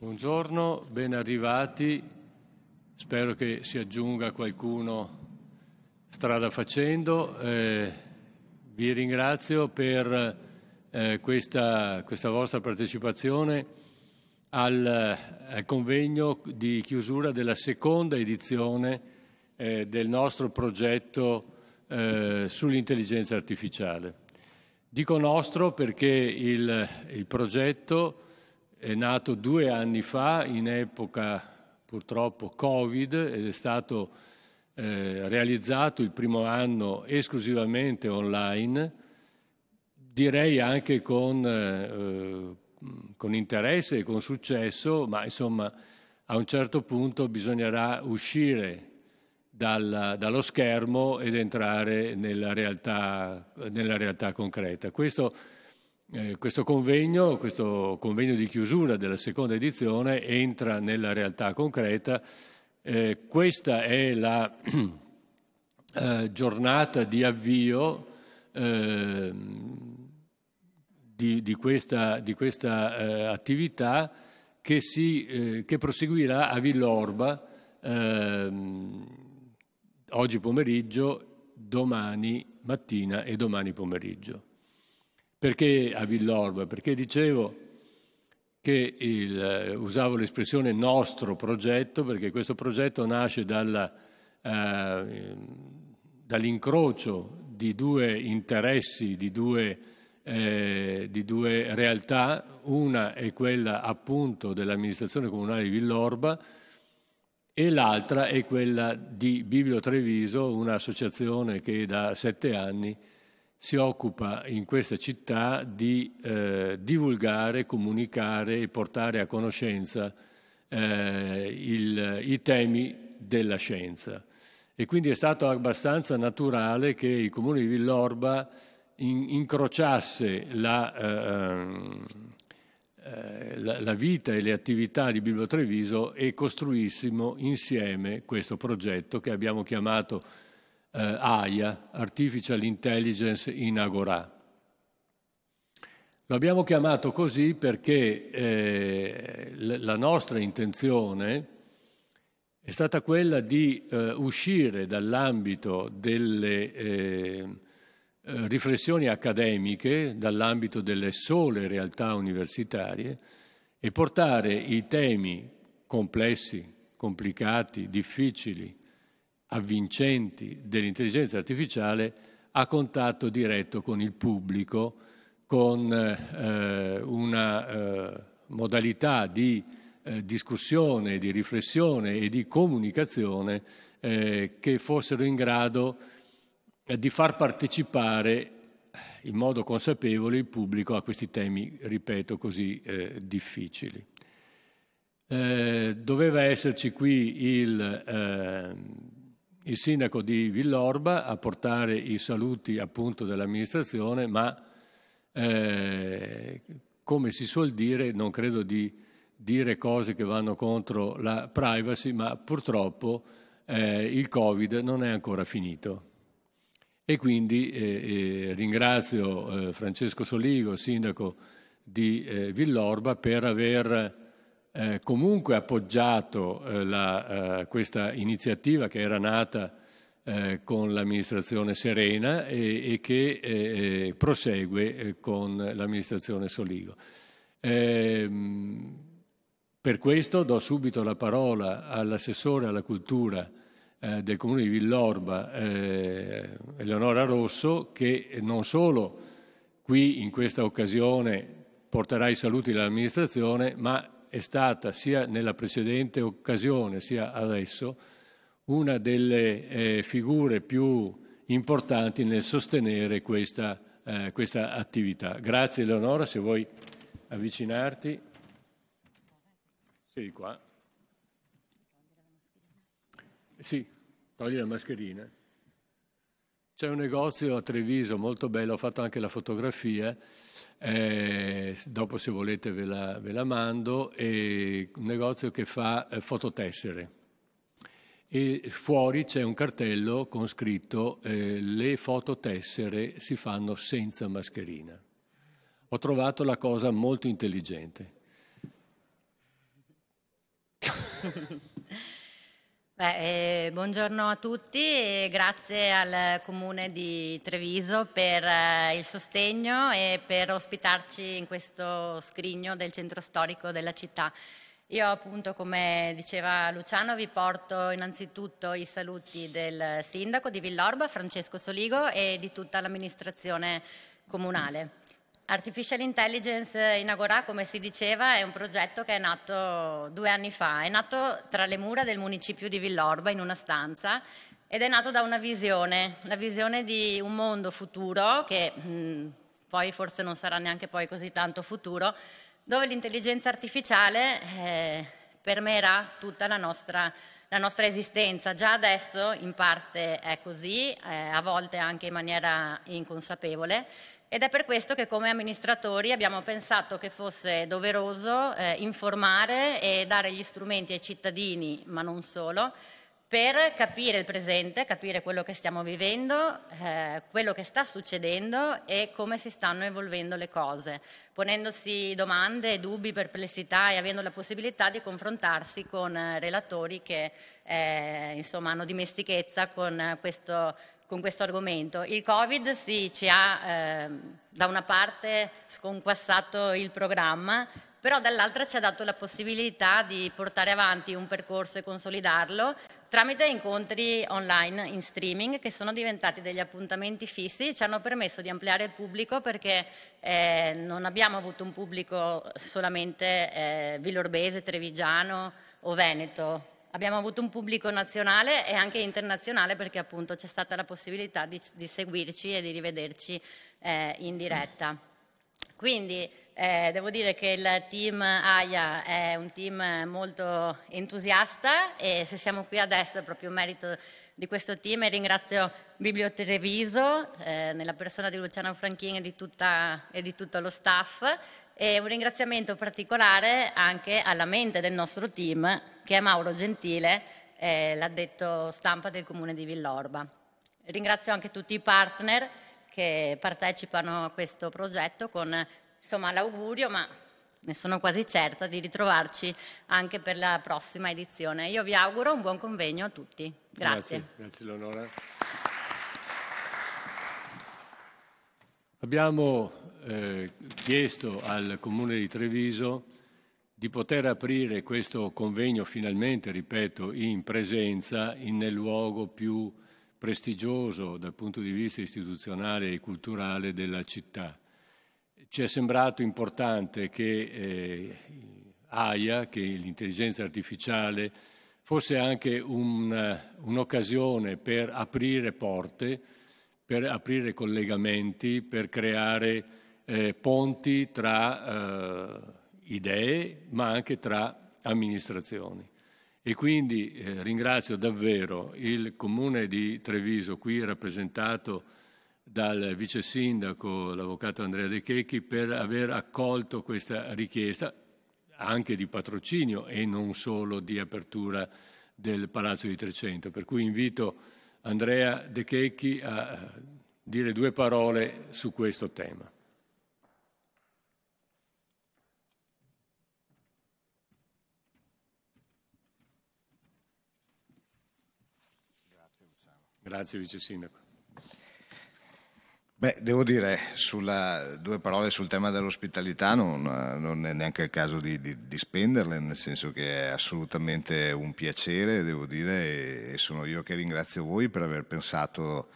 Buongiorno, ben arrivati. Spero che si aggiunga qualcuno strada facendo. Eh, vi ringrazio per eh, questa, questa, vostra partecipazione al, al, convegno di chiusura della seconda edizione eh, del nostro progetto eh, sull'intelligenza artificiale. Dico nostro perché il, il progetto è nato due anni fa in epoca purtroppo Covid ed è stato eh, realizzato il primo anno esclusivamente online, direi anche con, eh, con interesse e con successo, ma insomma a un certo punto bisognerà uscire dal, dallo schermo ed entrare nella realtà, nella realtà concreta. Questo eh, questo convegno, questo convegno di chiusura della seconda edizione entra nella realtà concreta. Eh, questa è la eh, giornata di avvio ehm, di, di, questa, di questa eh, attività che, si, eh, che, proseguirà a Villorba ehm, oggi pomeriggio, domani mattina e domani pomeriggio. Perché a Villorba? Perché dicevo che il, eh, usavo l'espressione nostro progetto, perché questo progetto nasce dalla, eh, dall'incrocio di due interessi, di due, eh, di due, realtà, una è quella appunto dell'amministrazione comunale di Villorba e l'altra è quella di Biblio Treviso, un'associazione che da sette anni si occupa in questa città di eh, divulgare, comunicare e portare a conoscenza eh, il, i temi della scienza. E quindi è stato abbastanza naturale che il comune di Villorba in, incrociasse la, eh, eh la, la, vita e le attività di Bilbo Treviso e costruissimo insieme questo progetto che abbiamo chiamato eh, AIA, Artificial Intelligence in Agora. Lo abbiamo chiamato così perché eh, la nostra intenzione è stata quella di eh, uscire dall'ambito delle eh, eh riflessioni accademiche, dall'ambito delle sole realtà universitarie e portare i temi complessi, complicati, difficili, avvincenti dell'intelligenza artificiale a contatto diretto con il pubblico, con eh, una eh, modalità di eh, discussione, di riflessione e di comunicazione eh, che fossero in grado eh, di far partecipare in modo consapevole il pubblico a questi temi, ripeto, così eh, difficili. doveva esserci qui il il sindaco di Villorba a portare i saluti appunto dell'amministrazione, ma eh, come si suol dire, non credo di dire cose che vanno contro la privacy, ma purtroppo eh, il Covid non è ancora finito. E quindi eh, eh ringrazio eh, Francesco Soligo, sindaco di eh, Villorba, per aver eh, comunque appoggiato eh, la, eh, questa iniziativa che era nata eh, con l'amministrazione Serena e, e che eh, eh, prosegue con l'amministrazione Soligo. Ehm, per questo do subito la parola all'assessore alla cultura del comune di Villorba, Eleonora Rosso, che non solo qui in questa occasione porterà i saluti dell'amministrazione, ma è stata sia nella precedente occasione sia adesso una delle eh, figure più importanti nel sostenere questa, eh, questa attività. Grazie Eleonora, se vuoi avvicinarti. Sì, qua. Sì, togli la mascherina. C'è un negozio a Treviso molto bello, ho fatto anche la fotografia eh, dopo se volete ve la, ve la, mando, è un negozio che fa eh, fototessere. E fuori c'è un cartello con scritto eh, le fototessere si fanno senza mascherina. Ho trovato la cosa molto intelligente. Beh, eh, buongiorno a tutti e grazie al Comune di Treviso per eh, il sostegno e per ospitarci in questo scrigno del centro storico della città. Io appunto, come diceva Luciano, vi porto innanzitutto i saluti del sindaco di Villorba, Francesco Soligo, e di tutta l'amministrazione comunale. Artificial Intelligence in Agora, come si diceva, è un progetto che è nato due anni fa. È nato tra le mura del municipio di Villorba, in una stanza, ed è nato da una visione, la visione di un mondo futuro, che mh, poi forse non sarà neanche poi così tanto futuro, dove l'intelligenza artificiale eh, permerà tutta la nostra, la nostra, esistenza. Già adesso in parte è così, eh, a volte anche in maniera inconsapevole, ed è per questo che come amministratori abbiamo pensato che fosse doveroso eh, informare e dare gli strumenti ai cittadini, ma non solo, per capire il presente, capire quello che stiamo vivendo, eh, quello che sta succedendo e come si stanno evolvendo le cose, ponendosi domande, dubbi, perplessità e avendo la possibilità di confrontarsi con eh, relatori che eh, insomma, hanno dimestichezza con questo con questo argomento. Il Covid sì, ci ha eh, da una parte sconquassato il programma, però dall'altra ci ha dato la possibilità di portare avanti un percorso e consolidarlo tramite incontri online in streaming che sono diventati degli appuntamenti fissi, ci hanno permesso di ampliare il pubblico perché eh, non abbiamo avuto un pubblico solamente eh, vilorbese, trevigiano o veneto, abbiamo avuto un pubblico nazionale e anche internazionale perché appunto c'è stata la possibilità di, di seguirci e di rivederci eh, in diretta. Quindi eh, devo dire che il team AIA è un team molto entusiasta e se siamo qui adesso è proprio merito di questo team e ringrazio Biblio Treviso eh, nella persona di Luciano Franchin e di, tutta, e di tutto lo staff e un ringraziamento particolare anche alla mente del nostro team che è Mauro Gentile, eh, l'addetto stampa del comune di Villorba. Ringrazio anche tutti i partner che partecipano a questo progetto con insomma, l'augurio, ma ne sono quasi certa, di ritrovarci anche per la prossima edizione. Io vi auguro un buon convegno a tutti. Grazie. Grazie, grazie Leonora. Abbiamo eh, chiesto al Comune di Treviso di poter aprire questo convegno finalmente, ripeto, in presenza, in, nel luogo più prestigioso dal punto di vista istituzionale e culturale della città. Ci è sembrato importante che eh, AIA, che l'intelligenza artificiale, fosse anche un, un'occasione per aprire porte, per aprire collegamenti, per creare eh, ponti tra eh, idee, ma anche tra amministrazioni. E quindi eh, ringrazio davvero il Comune di Treviso, qui rappresentato dal vice sindaco, l'avvocato Andrea De Checchi, per aver accolto questa richiesta anche di patrocinio e non solo di apertura del Palazzo di Trecento. Per cui invito Andrea De Checchi a dire due parole su questo tema. Grazie Vice Sindaco. Beh, devo dire sulla, due parole sul tema dell'ospitalità, non, non, è neanche il caso di, di, di, spenderle, nel senso che è assolutamente un piacere, devo dire, e sono io che ringrazio voi per aver pensato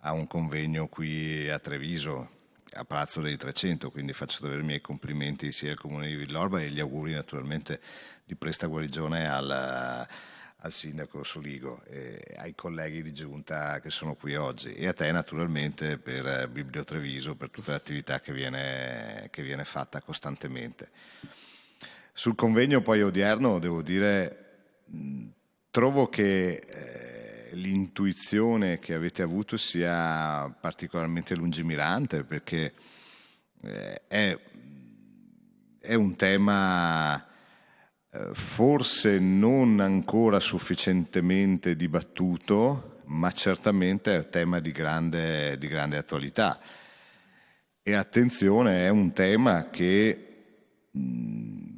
a un convegno qui a Treviso, a Palazzo dei 300, quindi faccio davvero i miei complimenti sia al Comune di Villorba e gli auguri naturalmente di presta guarigione al al sindaco Soligo ai colleghi di giunta che sono qui oggi e a te naturalmente per eh, Biblio Treviso per tutta l'attività che viene, che viene fatta costantemente. Sul convegno poi odierno devo dire, trovo che eh, l'intuizione che avete avuto sia particolarmente lungimirante perché eh, è, è un tema forse non ancora sufficientemente dibattuto, ma certamente è un tema di grande, di grande attualità. E attenzione, è un tema che mh,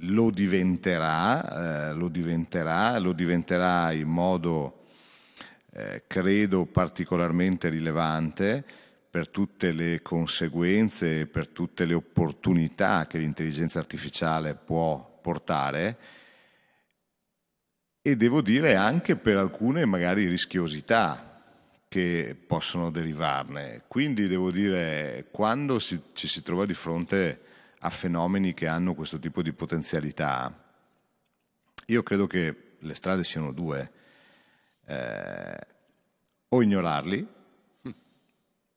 lo diventerà, eh, lo diventerà, lo diventerà in modo, eh, credo, particolarmente rilevante per tutte le conseguenze, per tutte le opportunità che l'intelligenza artificiale può portare e devo dire anche per alcune magari rischiosità che possono derivarne. Quindi devo dire, quando si, ci si trova di fronte a fenomeni che hanno questo tipo di potenzialità, io credo che le strade siano due. Eh, o ignorarli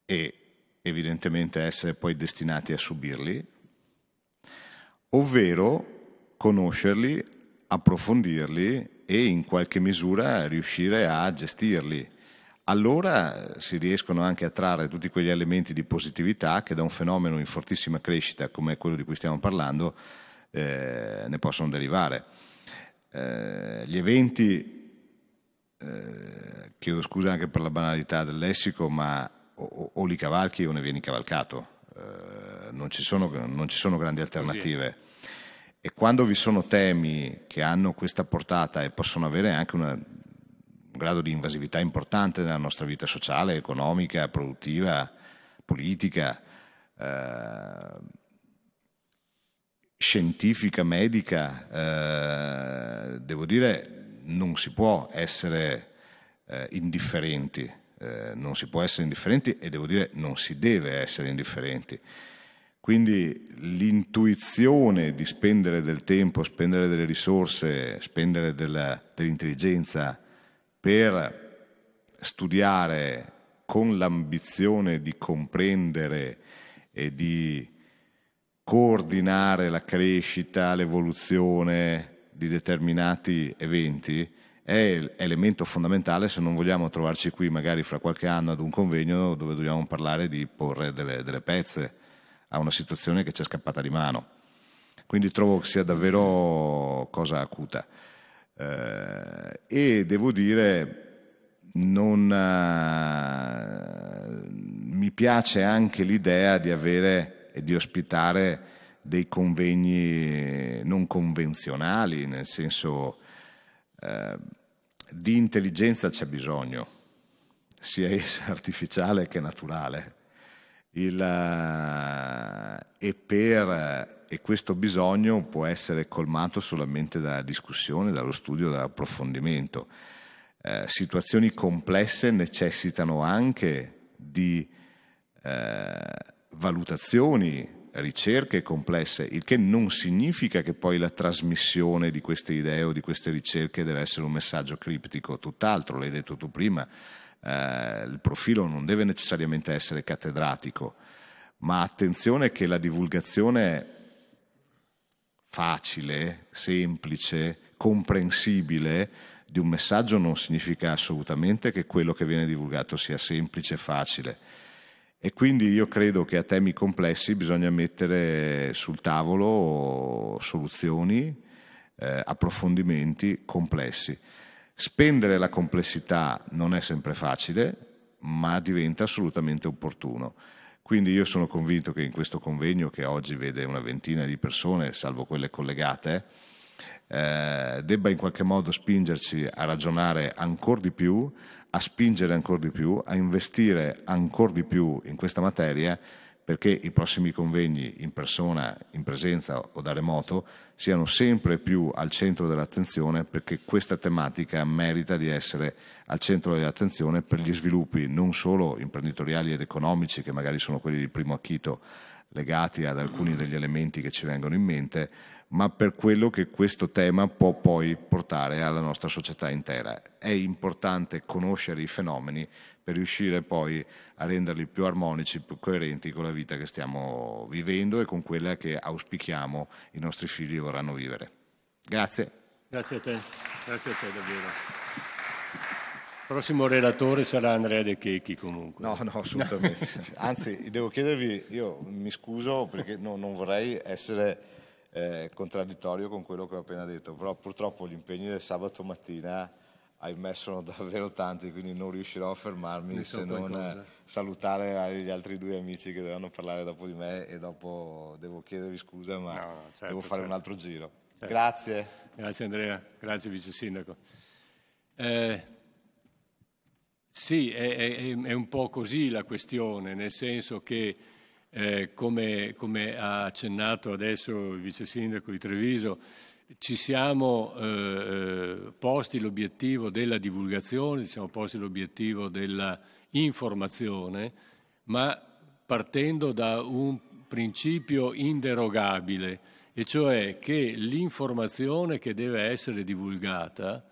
e evidentemente essere poi destinati a subirli, ovvero conoscerli, approfondirli e in qualche misura riuscire a gestirli. Allora si riescono anche a trarre tutti quegli elementi di positività che da un fenomeno in fortissima crescita come quello di cui stiamo parlando eh, ne possono derivare. Eh, gli eventi, eh, chiedo scusa anche per la banalità del lessico, ma o, o li cavalchi o ne vieni cavalcato, eh, non, ci sono, non, ci sono, grandi alternative. Così. E quando vi sono temi che hanno questa portata e possono avere anche una, un grado di invasività importante nella nostra vita sociale, economica, produttiva, politica, eh, scientifica, medica, eh, devo dire, non si può essere eh, indifferenti eh, non si può essere indifferenti e devo dire non si deve essere indifferenti. Quindi l'intuizione di spendere del tempo, spendere delle risorse, spendere della, dell'intelligenza per studiare con l'ambizione di comprendere e di coordinare la crescita, l'evoluzione di determinati eventi, è elemento fondamentale se non vogliamo trovarci qui magari fra qualche anno ad un convegno dove dobbiamo parlare di porre delle, delle pezze a una situazione che ci è scappata di mano. Quindi trovo che sia davvero cosa acuta. Eh, e devo dire, non, eh, mi piace anche l'idea di avere e di ospitare dei convegni non convenzionali, nel senso eh, di intelligenza c'è bisogno, sia essa artificiale che naturale. Il, eh, e, per, e, questo bisogno può essere colmato solamente dalla discussione, dallo studio, dall'approfondimento. Eh, situazioni complesse necessitano anche di eh, valutazioni ricerche complesse, il che non significa che poi la trasmissione di queste idee o di queste ricerche deve essere un messaggio criptico, tutt'altro, l'hai detto tu prima, eh, il profilo non deve necessariamente essere cattedratico, ma attenzione che la divulgazione facile, semplice, comprensibile di un messaggio non significa assolutamente che quello che viene divulgato sia semplice e facile e quindi io credo che a temi complessi bisogna mettere sul tavolo soluzioni, eh, approfondimenti complessi. Spendere la complessità non è sempre facile, ma diventa assolutamente opportuno. Quindi io sono convinto che in questo convegno, che oggi vede una ventina di persone, salvo quelle collegate, eh, debba in qualche modo spingerci a ragionare ancora di più, a spingere ancora di più, a investire ancora di più in questa materia perché i prossimi convegni in persona, in presenza o da remoto siano sempre più al centro dell'attenzione perché questa tematica merita di essere al centro dell'attenzione per gli sviluppi non solo imprenditoriali ed economici che magari sono quelli di primo acchito legati ad alcuni degli elementi che ci vengono in mente, ma per quello che questo tema può poi portare alla nostra società intera. È importante conoscere i fenomeni per riuscire poi a renderli più armonici, più coerenti con la vita che stiamo vivendo e con quella che auspichiamo i nostri figli vorranno vivere. Grazie. Grazie a te, grazie a te davvero. Il prossimo relatore sarà Andrea De Checchi comunque. No, no, assolutamente. Anzi, devo chiedervi, io mi scuso perché no, non vorrei essere eh, contraddittorio con quello che ho appena detto, però purtroppo gli impegni del sabato mattina ahimè sono davvero tanti, quindi non riuscirò a fermarmi se non qualcosa. salutare gli altri due amici che dovranno parlare dopo di me e dopo devo chiedervi scusa, ma no, certo, devo fare certo. un altro giro. Grazie. Grazie Andrea, grazie Vice Sindaco. Eh, sì, è, è, è, un po' così la questione, nel senso che eh, come, come, ha accennato adesso il Vice Sindaco di Treviso, ci siamo eh, eh posti l'obiettivo della divulgazione, ci siamo posti l'obiettivo della informazione, ma partendo da un principio inderogabile, e cioè che l'informazione che deve essere divulgata,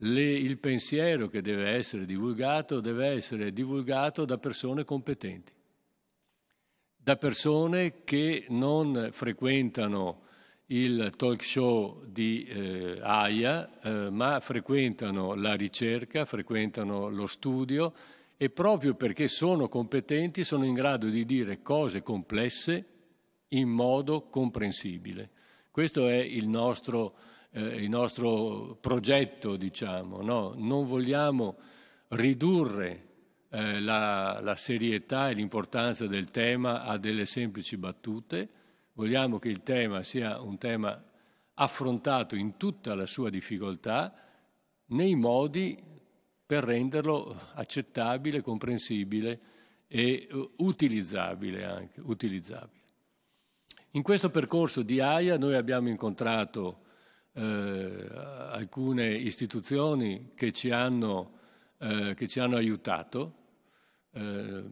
le, il pensiero che deve essere divulgato, deve essere divulgato da persone competenti, da persone che non frequentano il talk show di eh, AIA, eh, ma frequentano la ricerca, frequentano lo studio e proprio perché sono competenti sono in grado di dire cose complesse in modo comprensibile. Questo è il nostro, eh, il nostro progetto, diciamo. No? Non vogliamo ridurre eh, la, la serietà e l'importanza del tema a delle semplici battute, vogliamo che il tema sia un tema affrontato in tutta la sua difficoltà nei modi per renderlo accettabile, comprensibile e uh, utilizzabile anche. Utilizzabile. In questo percorso di AIA noi abbiamo incontrato eh, alcune istituzioni che ci hanno, eh, che ci hanno aiutato, eh,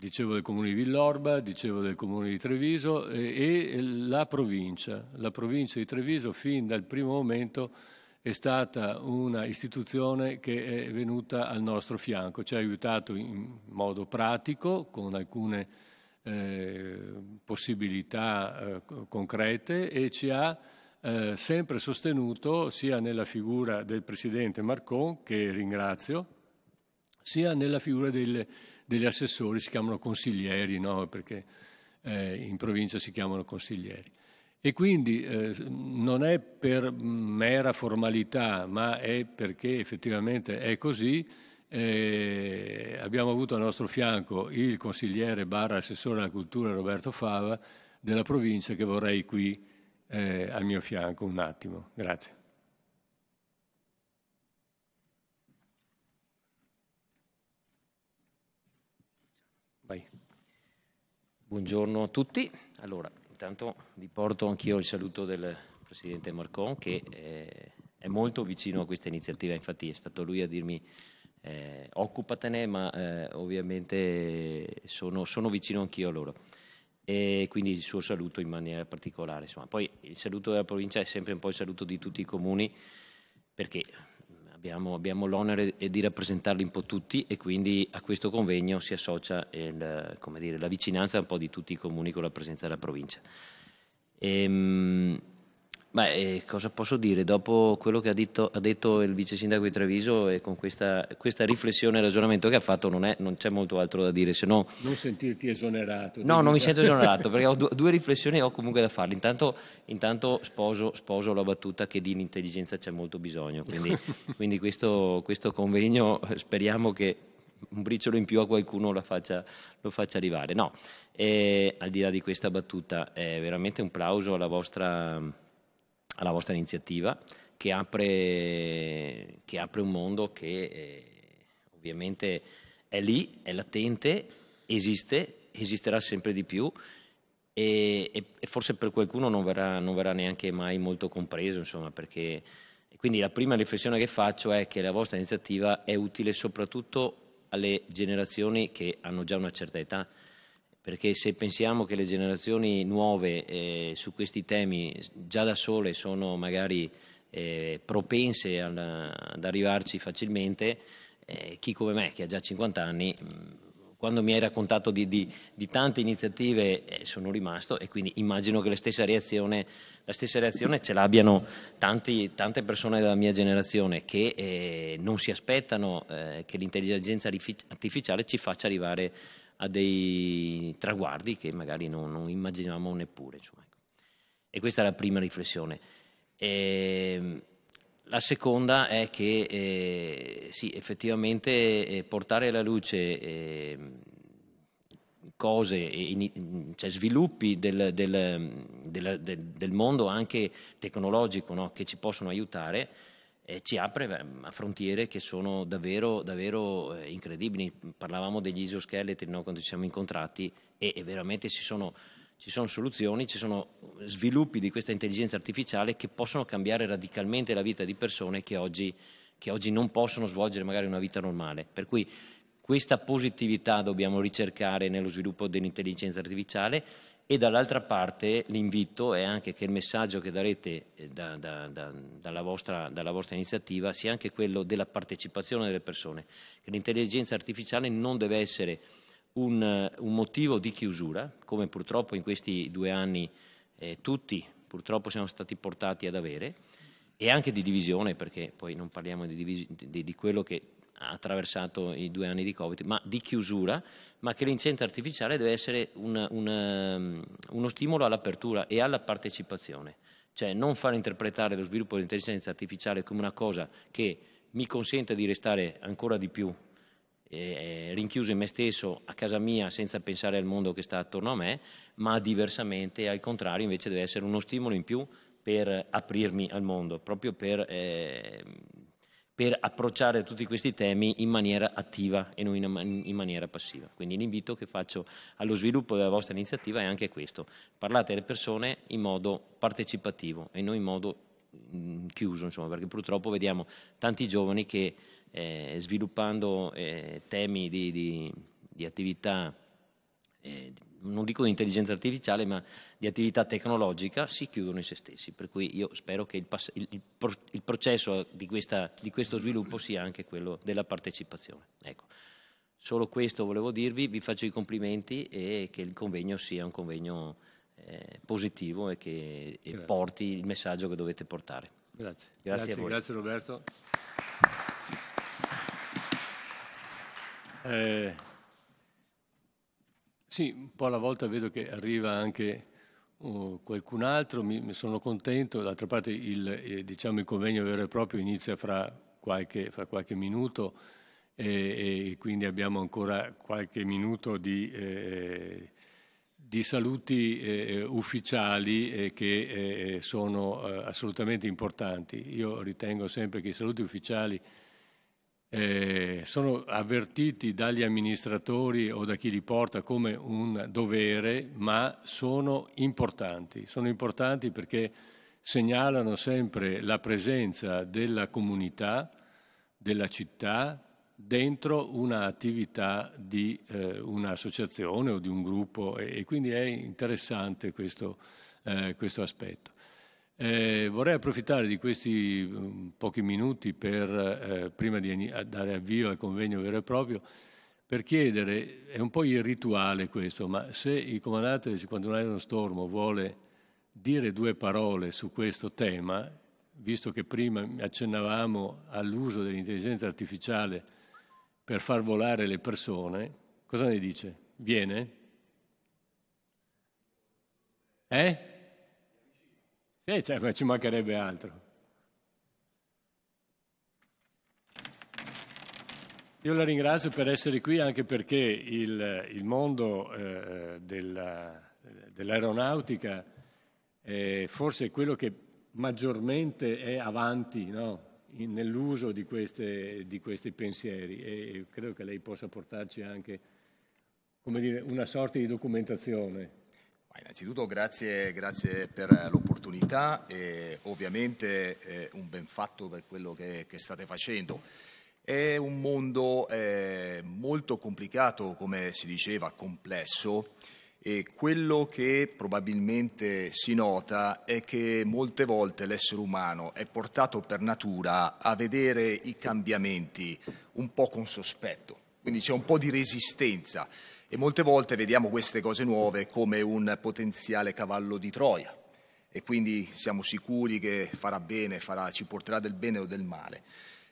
dicevo del Comune di Villorba, dicevo del Comune di Treviso e, e la provincia. La provincia di Treviso fin dal primo momento è stata una istituzione che è venuta al nostro fianco, ci ha aiutato in modo pratico con alcune eh, possibilità eh, concrete e ci ha eh, sempre sostenuto sia nella figura del Presidente Marcon, che ringrazio, sia nella figura delle, degli assessori, si chiamano consiglieri, no? perché eh, in provincia si chiamano consiglieri. E quindi eh, non è per mera formalità, ma è perché effettivamente è così. Eh, abbiamo avuto al nostro fianco il consigliere barra assessore alla cultura Roberto Fava della provincia che vorrei qui eh, al mio fianco un attimo. Grazie. Vai. Buongiorno a tutti. Allora, intanto vi porto anch'io il saluto del Presidente Marcon che eh, è molto vicino a questa iniziativa, infatti è stato lui a dirmi eh, occupatene, ma eh, ovviamente sono, sono, vicino anch'io a loro. E quindi il suo saluto in maniera particolare. Insomma. Poi il saluto della provincia è sempre un po' il saluto di tutti i comuni, perché abbiamo, abbiamo l'onere di rappresentarli un po' tutti e quindi a questo convegno si associa il, dire, la vicinanza un po' di tutti i comuni con la presenza della provincia. Ehm, Beh, eh, cosa posso dire? Dopo quello che ha detto, ha detto, il vice sindaco di Treviso e con questa, questa riflessione e ragionamento che ha fatto non, è, non, c'è molto altro da dire, se no... Non sentirti esonerato. No, non mi sento esonerato perché ho due, due riflessioni ho comunque da farle. Intanto, intanto sposo, sposo, la battuta che di intelligenza c'è molto bisogno, quindi, quindi questo, questo, convegno speriamo che un briciolo in più a qualcuno lo faccia, lo faccia arrivare. No, e, al di là di questa battuta è veramente un plauso alla vostra alla vostra iniziativa che apre, che apre un mondo che eh, ovviamente è lì, è latente, esiste, esisterà sempre di più e, e, e forse per qualcuno non verrà, non verrà, neanche mai molto compreso, insomma, perché quindi la prima riflessione che faccio è che la vostra iniziativa è utile soprattutto alle generazioni che hanno già una certa età perché se pensiamo che le generazioni nuove eh, su questi temi già da sole sono magari eh, propense al, ad arrivarci facilmente, eh, chi come me che ha già 50 anni, quando mi hai raccontato di, di, di tante iniziative eh, sono rimasto e quindi immagino che la stessa reazione, la stessa reazione ce l'abbiano tanti, tante persone della mia generazione che eh, non si aspettano eh, che l'intelligenza artificiale ci faccia arrivare a dei traguardi che magari non, non immaginavamo neppure. Insomma. Ecco. E questa è la prima riflessione. E, ehm, la seconda è che eh, sì, effettivamente eh, portare alla luce eh, cose, cioè sviluppi del, del, del, del, mondo anche tecnologico no? che ci possono aiutare, eh, ci apre eh, a frontiere che sono davvero, davvero eh, incredibili. Parlavamo degli isoscheletri no? quando ci siamo incontrati e, e veramente ci sono, ci sono soluzioni, ci sono sviluppi di questa intelligenza artificiale che possono cambiare radicalmente la vita di persone che oggi, che oggi non possono svolgere magari una vita normale. Per cui questa positività dobbiamo ricercare nello sviluppo dell'intelligenza artificiale e dall'altra parte l'invito è anche che il messaggio che darete eh, da, da, da, dalla, vostra, dalla, vostra, iniziativa sia anche quello della partecipazione delle persone, che l'intelligenza artificiale non deve essere un, un motivo di chiusura, come purtroppo in questi due anni eh, tutti purtroppo siamo stati portati ad avere, e anche di divisione, perché poi non parliamo di, divisi- di, di quello che attraversato i due anni di Covid, ma di chiusura, ma che l'intelligenza artificiale deve essere un, un, um, uno stimolo all'apertura e alla partecipazione, cioè non far interpretare lo sviluppo dell'intelligenza artificiale come una cosa che mi consente di restare ancora di più eh, rinchiuso in me stesso a casa mia senza pensare al mondo che sta attorno a me, ma diversamente, al contrario, invece deve essere uno stimolo in più per aprirmi al mondo, proprio per eh, per approcciare tutti questi temi in maniera attiva e non in, maniera passiva. Quindi l'invito che faccio allo sviluppo della vostra iniziativa è anche questo, parlate alle persone in modo partecipativo e non in modo mm, chiuso, insomma, perché purtroppo vediamo tanti giovani che eh, sviluppando eh, temi di, di, di attività eh, non dico di intelligenza artificiale, ma di attività tecnologica, si chiudono in se stessi. Per cui io spero che il, pass- il, il, il processo di, questa, di, questo sviluppo sia anche quello della partecipazione. Ecco. Solo questo volevo dirvi, vi faccio i complimenti e che il convegno sia un convegno eh, positivo e che e porti il messaggio che dovete portare. Grazie. Grazie, grazie, grazie Roberto. Eh, sì, un po' alla volta vedo che arriva anche uh, qualcun altro, mi, mi, sono contento, d'altra parte il, eh, diciamo, il, convegno vero e proprio inizia fra qualche, fra qualche minuto e, e, quindi abbiamo ancora qualche minuto di, eh, di saluti eh, ufficiali eh, che eh, sono assolutamente importanti. Io ritengo sempre che i saluti ufficiali eh, sono avvertiti dagli amministratori o da chi li porta come un dovere, ma sono importanti. Sono importanti perché segnalano sempre la presenza della comunità, della città, dentro un'attività di eh, un'associazione o di un gruppo e, e quindi è interessante questo, eh, questo aspetto. Eh, vorrei approfittare di questi um, pochi minuti per, eh, prima di dare avvio al convegno vero e proprio, per chiedere, è un po' irrituale questo, ma se il comandante del 51 Stormo vuole dire due parole su questo tema, visto che prima accennavamo all'uso dell'intelligenza artificiale per far volare le persone, cosa ne dice? Viene? Eh? Sì, cioè, ci mancherebbe altro. Io la ringrazio per essere qui anche perché il, il mondo eh, della, dell'aeronautica è forse quello che maggiormente è avanti no? In, nell'uso di, queste, di, questi pensieri e credo che lei possa portarci anche dire, una sorta di documentazione Innanzitutto grazie, grazie, per l'opportunità e ovviamente eh, un ben fatto per quello che, che, state facendo. È un mondo eh, molto complicato, come si diceva, complesso e quello che probabilmente si nota è che molte volte l'essere umano è portato per natura a vedere i cambiamenti un po' con sospetto, quindi c'è un po' di resistenza e molte volte vediamo queste cose nuove come un potenziale cavallo di Troia e quindi siamo sicuri che farà bene, farà, ci porterà del bene o del male.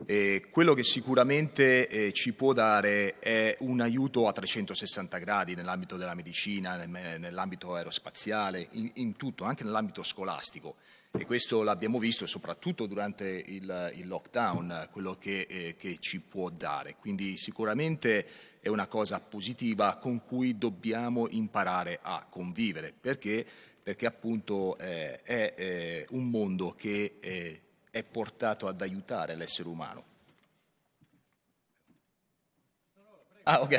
Eh, quello che sicuramente eh, ci può dare è un aiuto a 360 gradi nell'ambito della medicina, nel, nell'ambito aerospaziale, in, in, tutto, anche nell'ambito scolastico. E questo l'abbiamo visto soprattutto durante il, il lockdown, quello che, eh, che ci può dare. Quindi sicuramente è una cosa positiva con cui dobbiamo imparare a convivere, perché, perché appunto eh, è eh, un mondo che eh, è portato ad aiutare l'essere umano. Ah, ok.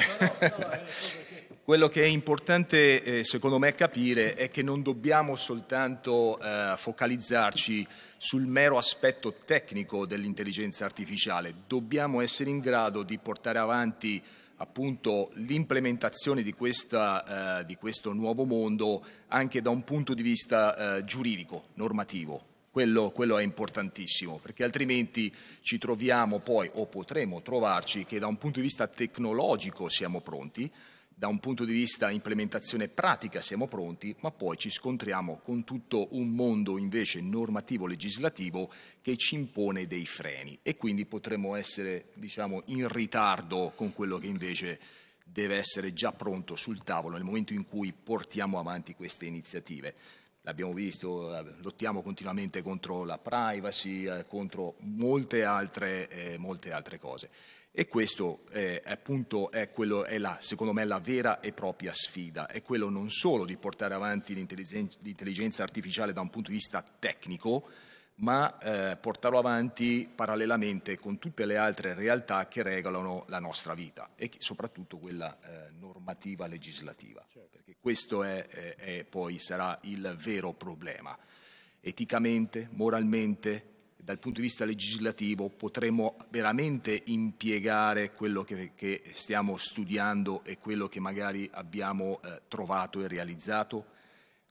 Quello che è importante eh, secondo me capire è che non dobbiamo soltanto eh, focalizzarci sul mero aspetto tecnico dell'intelligenza artificiale, dobbiamo essere in grado di portare avanti appunto l'implementazione di, questa, eh, di, questo nuovo mondo anche da un punto di vista eh, giuridico, normativo. Quello, quello, è importantissimo, perché altrimenti ci troviamo poi, o potremo trovarci, che da un punto di vista tecnologico siamo pronti, da un punto di vista implementazione pratica siamo pronti, ma poi ci scontriamo con tutto un mondo invece normativo legislativo che ci impone dei freni e quindi potremmo essere diciamo, in ritardo con quello che invece deve essere già pronto sul tavolo nel momento in cui portiamo avanti queste iniziative l'abbiamo visto, eh, lottiamo continuamente contro la privacy, eh, contro molte altre, eh, molte altre cose. E questo eh, appunto è, quello, è la, secondo me la vera e propria sfida, è quello non solo di portare avanti l'intelligenza artificiale da un punto di vista tecnico, ma eh, portarlo avanti parallelamente con tutte le altre realtà che regolano la nostra vita e soprattutto quella eh, normativa legislativa, certo. perché questo è, è, è, poi sarà il vero problema. Eticamente, moralmente, dal punto di vista legislativo potremo veramente impiegare quello che, che stiamo studiando e quello che magari abbiamo eh, trovato e realizzato?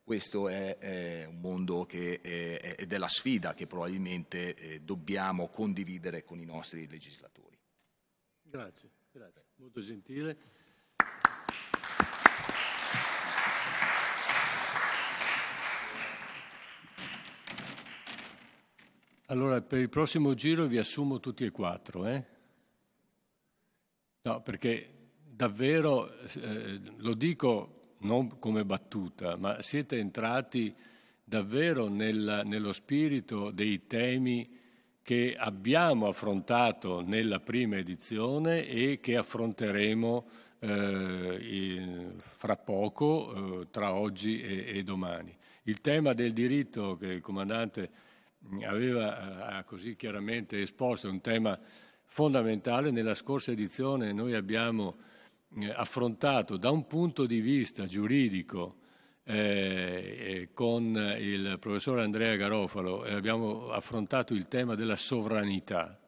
Questo è, è un mondo che è, è, della sfida che probabilmente eh, dobbiamo condividere con i nostri legislatori. Grazie, grazie. molto gentile. Allora, per il prossimo giro vi assumo tutti e quattro, eh? No, perché davvero, eh, lo dico non come battuta, ma siete entrati davvero nel, nello spirito dei temi che abbiamo affrontato nella prima edizione e che affronteremo eh, fra poco, eh, tra oggi e, e, domani. Il tema del diritto che il comandante aveva eh, così chiaramente esposto un tema fondamentale. Nella scorsa edizione noi abbiamo eh, affrontato da un punto di vista giuridico eh, con il professor Andrea Garofalo eh, abbiamo affrontato il tema della sovranità.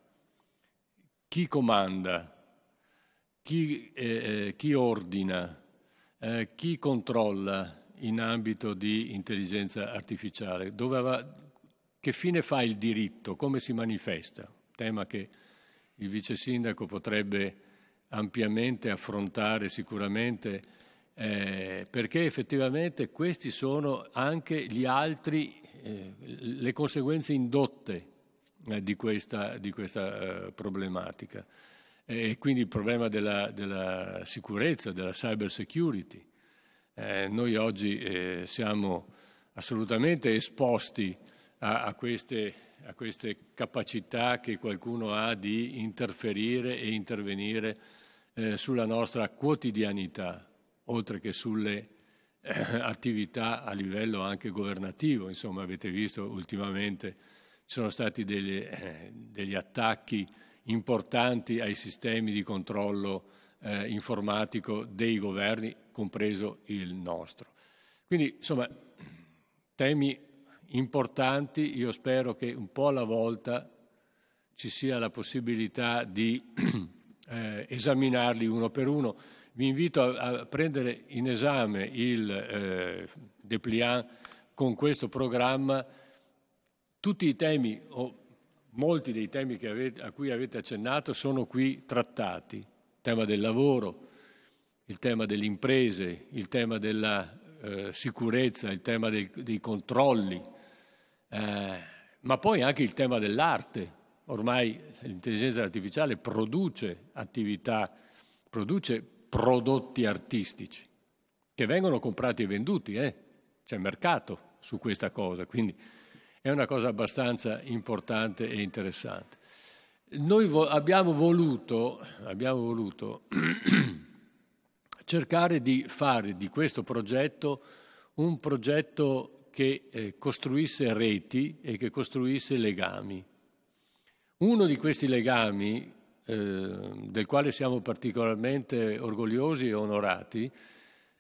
Chi comanda? Chi, eh, eh chi ordina? Eh, chi controlla in ambito di intelligenza artificiale? Va, che fine fa il diritto? Come si manifesta? Tema che il vice sindaco potrebbe ampiamente affrontare sicuramente, eh, perché effettivamente questi sono anche gli altri, eh, le conseguenze indotte eh, di questa, di questa eh, problematica. E quindi il problema della, della sicurezza, della cyber security. Eh, noi oggi eh, siamo assolutamente esposti a, a queste a queste capacità che qualcuno ha di interferire e intervenire eh, sulla nostra quotidianità, oltre che sulle eh, attività a livello anche governativo. Insomma, avete visto ultimamente ci sono stati degli, eh, degli attacchi importanti ai sistemi di controllo eh, informatico dei governi, compreso il nostro. Quindi, insomma, temi importanti, io spero che un po' alla volta ci sia la possibilità di eh, esaminarli uno per uno. Vi invito a, a prendere in esame il eh, dépliant con questo programma tutti i temi o molti dei temi avete, a cui avete accennato sono qui trattati. Il tema del lavoro, il tema delle imprese, il tema della eh, sicurezza, il tema del, dei controlli, eh, ma poi anche il tema dell'arte. ormai l'intelligenza artificiale produce attività, produce prodotti artistici che vengono comprati e venduti, eh? c'è mercato su questa cosa, quindi è una cosa abbastanza importante e interessante. Noi vo- abbiamo voluto, abbiamo voluto cercare di fare di questo progetto un progetto che eh, costruisse reti e che costruisse legami. Uno di questi legami, eh, del quale siamo particolarmente orgogliosi e onorati,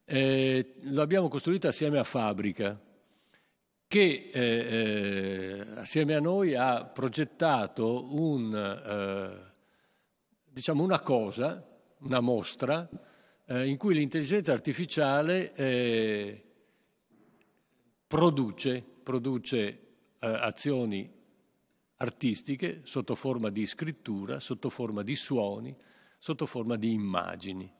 eh, lo abbiamo costruito assieme a Fabbrica, che eh, eh, assieme a noi ha progettato un, eh, diciamo una cosa, una mostra, eh, in cui l'intelligenza artificiale produce, produce eh, azioni artistiche sotto forma di scrittura, sotto forma di suoni, sotto forma di immagini.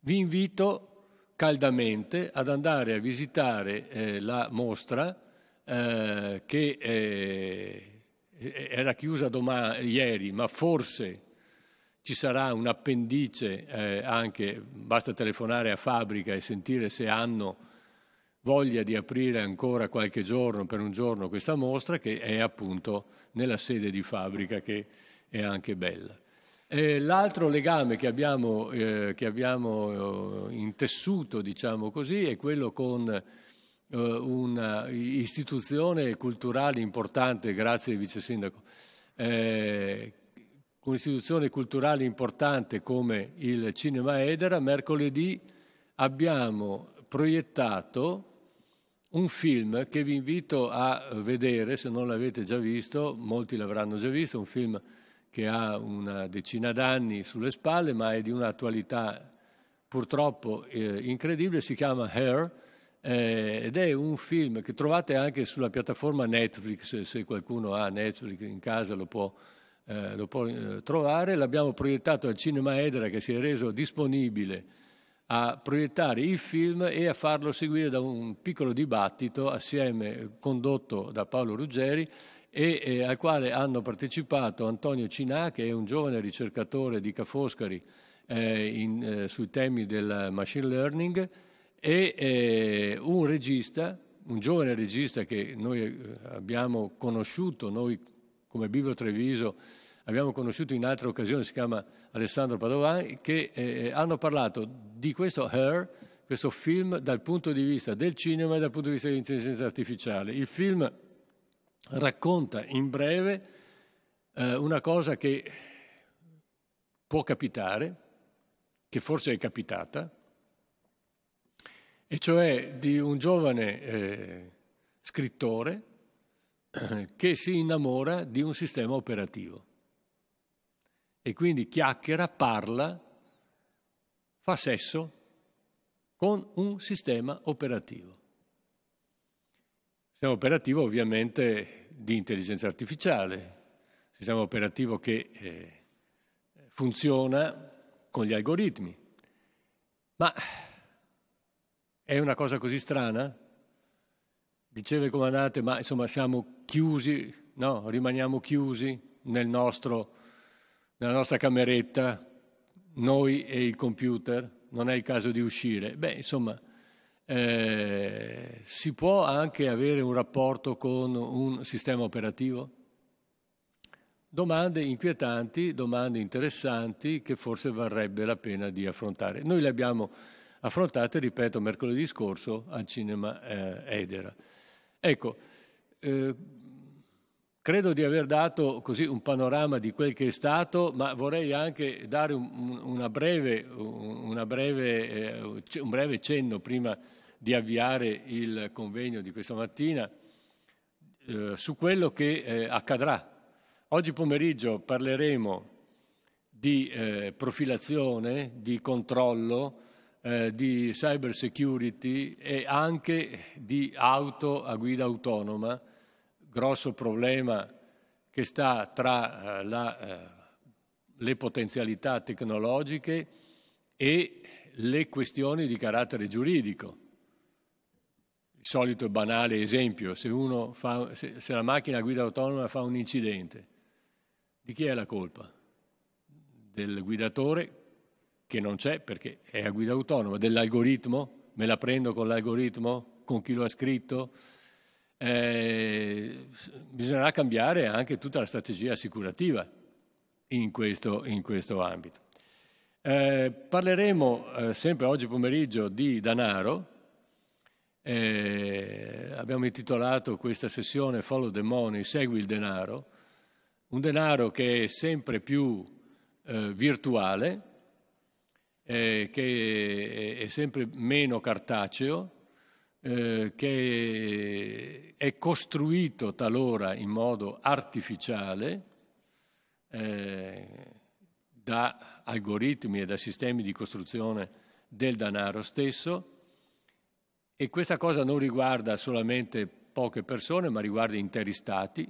Vi invito caldamente ad andare a visitare la mostra eh, che eh, era chiusa domani, ieri, ma forse ci sarà un appendice eh, anche, basta telefonare a fabbrica e sentire se hanno voglia di aprire ancora qualche giorno, per un giorno, questa mostra che è appunto nella sede di fabbrica che è anche bella. E l'altro legame che abbiamo, eh, che abbiamo eh, intessuto, diciamo così, è quello con eh, un'istituzione culturale importante, grazie vice sindaco, eh, un'istituzione culturale importante come il Cinema Edera, mercoledì abbiamo proiettato un film che vi invito a vedere, se non l'avete già visto, molti l'avranno già visto, un film che ha una decina d'anni sulle spalle, ma è di un'attualità purtroppo eh, incredibile, si chiama Hair, eh, ed è un film che trovate anche sulla piattaforma Netflix, se qualcuno ha Netflix in casa lo può, eh, lo può eh, trovare. L'abbiamo proiettato al Cinema Edera che si è reso disponibile a proiettare il film e a farlo seguire da un piccolo dibattito assieme, condotto da Paolo Ruggeri e eh, al quale hanno partecipato Antonio Cinà, che è un giovane ricercatore di Ca' Foscari eh, in, eh, sui temi del machine learning, e eh, un regista, un giovane regista che noi eh, abbiamo conosciuto, noi come Biblio Treviso abbiamo conosciuto in altre occasioni, si chiama Alessandro Padovan, che eh, hanno parlato di questo Her, questo film dal punto di vista del cinema e dal punto di vista dell'intelligenza artificiale. Il film racconta in breve eh, una cosa che può capitare, che forse è capitata, e cioè di un giovane eh, scrittore eh, che si innamora di un sistema operativo e quindi chiacchiera, parla, fa sesso con un sistema operativo. Sistema operativo ovviamente di intelligenza artificiale, sistema operativo che eh, funziona con gli algoritmi. Ma è una cosa così strana? Diceva il comandante, ma insomma siamo chiusi, no, rimaniamo chiusi nel nostro, nella nostra cameretta, noi e il computer, non è il caso di uscire. Beh, insomma, eh, si può anche avere un rapporto con un sistema operativo? Domande inquietanti, domande interessanti che forse varrebbe la pena di affrontare. Noi le abbiamo affrontate, ripeto, mercoledì scorso al cinema eh, Edera. Ecco, eh, credo di aver dato così un panorama di quel che è stato, ma vorrei anche dare un, una breve, una breve, eh, un breve cenno prima di avviare il convegno di questa mattina eh, su quello che eh, accadrà. Oggi pomeriggio parleremo di eh, profilazione, di controllo, eh, di cyber security e anche di auto a guida autonoma, grosso problema che sta tra eh, la, eh, le potenzialità tecnologiche e le questioni di carattere giuridico. Il solito banale esempio, se, fa, se, se la macchina a guida autonoma fa un incidente, Di chi è la colpa? Del guidatore che non c'è perché è a guida autonoma, dell'algoritmo, me la prendo con l'algoritmo, con chi lo ha scritto. Eh, bisognerà cambiare anche tutta la strategia assicurativa in questo, in questo ambito. Eh, parleremo eh, sempre oggi pomeriggio di denaro. Eh, abbiamo intitolato questa sessione Follow the Money, segui il denaro, un denaro che è sempre più eh, virtuale, eh, che è, sempre meno cartaceo, eh, che è costruito talora in modo artificiale eh, da algoritmi e da sistemi di costruzione del denaro stesso. E questa cosa non riguarda solamente poche persone ma riguarda interi stati,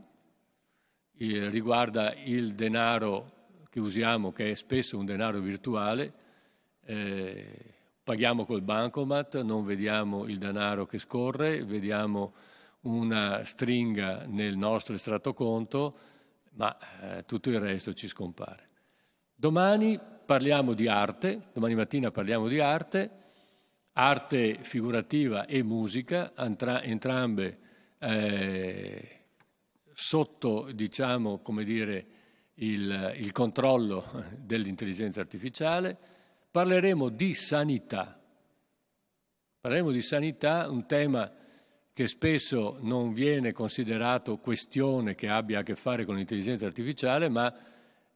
eh, riguarda il denaro che usiamo che è spesso un denaro virtuale, eh, paghiamo col bancomat, non vediamo il denaro che scorre, vediamo una stringa nel nostro estratto conto, ma eh, tutto il resto ci scompare. Domani parliamo di arte, domani mattina parliamo di arte, arte figurativa e musica, entra, entrambe eh, sotto, diciamo, come dire, il, il controllo dell'intelligenza artificiale. Parleremo di sanità. Parleremo di sanità, un tema che spesso non viene considerato questione che abbia a che fare con l'intelligenza artificiale, ma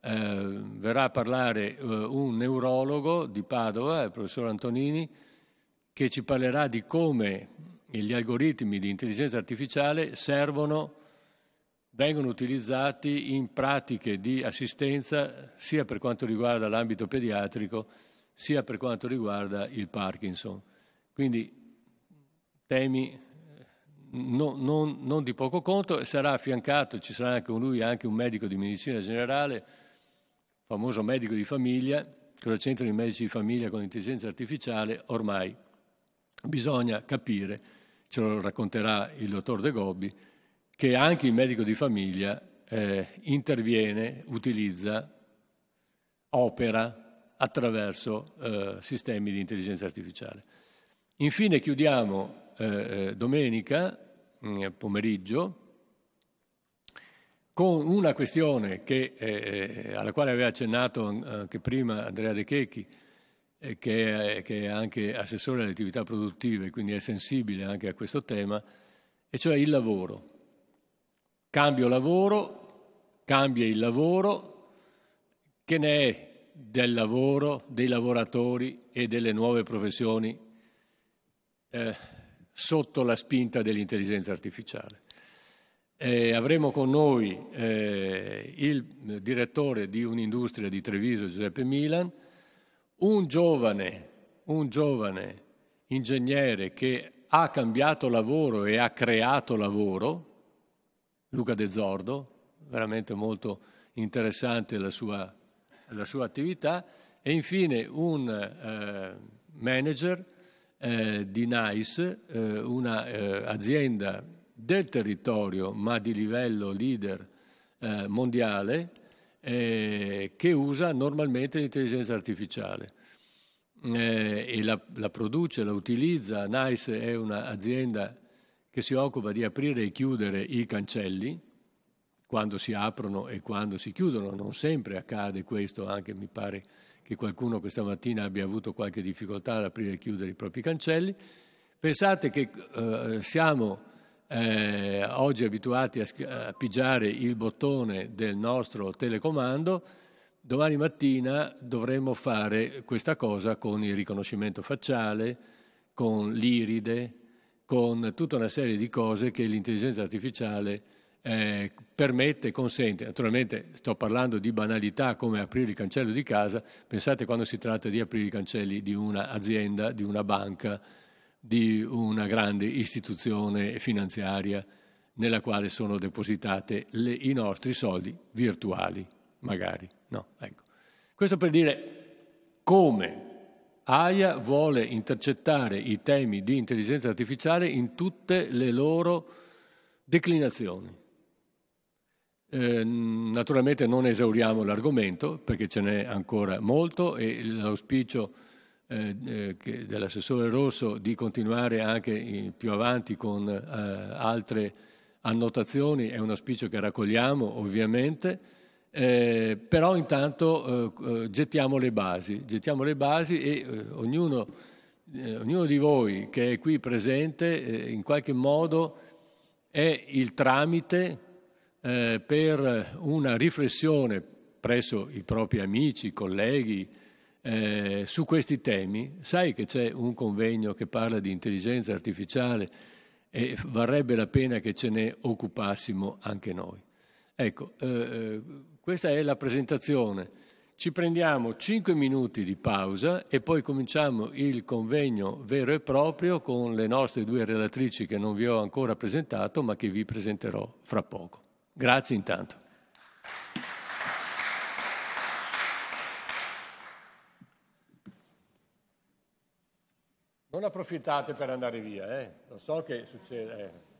eh, verrà a parlare eh, un neurologo di Padova, il professor Antonini, che ci parlerà di come gli algoritmi di intelligenza artificiale servono, vengono utilizzati in pratiche di assistenza sia per quanto riguarda l'ambito pediatrico sia per quanto riguarda il Parkinson. Quindi temi non, non, non di poco conto, sarà affiancato, ci sarà anche con lui anche un medico di medicina generale, famoso medico di famiglia, cosa c'entrano i medici di famiglia con l'intelligenza artificiale, ormai bisogna capire, ce lo racconterà il dottor De Gobbi, che anche il medico di famiglia eh, interviene, utilizza, opera attraverso eh, sistemi di intelligenza artificiale. Infine chiudiamo eh, eh domenica mm, pomeriggio con una questione che, eh, alla quale aveva accennato anche prima Andrea De Checchi, eh, che, che, è, anche assessore alle attività produttive, quindi è sensibile anche a questo tema, e cioè il lavoro. Cambio lavoro, cambia il lavoro, che ne è del lavoro, dei lavoratori e delle nuove professioni eh, sotto la spinta dell'intelligenza artificiale. Eh, avremo con noi eh, il direttore di un'industria di Treviso, Giuseppe Milan, un giovane, un giovane ingegnere che ha cambiato lavoro e ha creato lavoro, Luca De Zordo, veramente molto interessante la sua, la sua attività, e infine un eh, manager eh, di NICE, eh, un'azienda eh, del territorio, ma di livello leader eh, mondiale, eh, che usa normalmente l'intelligenza artificiale. E la, la, produce, la utilizza. NICE è un'azienda che si occupa di aprire e chiudere i cancelli, quando si aprono e quando si chiudono. Non sempre accade questo, anche mi pare che qualcuno questa mattina abbia avuto qualche difficoltà ad aprire e chiudere i propri cancelli. Pensate che eh, siamo eh, oggi abituati a, a pigiare il bottone del nostro telecomando, domani mattina dovremo fare questa cosa con il riconoscimento facciale, con l'iride, con tutta una serie di cose che l'intelligenza artificiale eh, permette consente. Naturalmente sto parlando di banalità come aprire il cancello di casa, pensate quando si tratta di aprire i cancelli di un'azienda, di una banca, di una grande istituzione finanziaria nella quale sono depositate le, i nostri soldi virtuali, magari. No, ecco. Questo per dire come AIA vuole intercettare i temi di intelligenza artificiale in tutte le loro declinazioni. Eh, naturalmente non esauriamo l'argomento perché ce n'è ancora molto e l'auspicio eh, eh, dell'assessore Rosso di continuare anche più avanti con eh, altre annotazioni è un auspicio che raccogliamo ovviamente, eh, però intanto eh, gettiamo le basi, gettiamo le basi e ognuno, ognuno, di voi che è qui presente in qualche modo è il tramite per una riflessione presso i propri amici, colleghi, eh, su questi temi. Sai che c'è un convegno che parla di intelligenza artificiale e varrebbe la pena che ce ne occupassimo anche noi. Ecco, eh, eh questa è la presentazione. Ci prendiamo 5 minuti di pausa e poi cominciamo il convegno vero e proprio con le nostre due relatrici che non vi ho ancora presentato ma che vi presenterò fra poco. Grazie intanto. Non approfittate per andare via, eh? lo so che succede. Eh.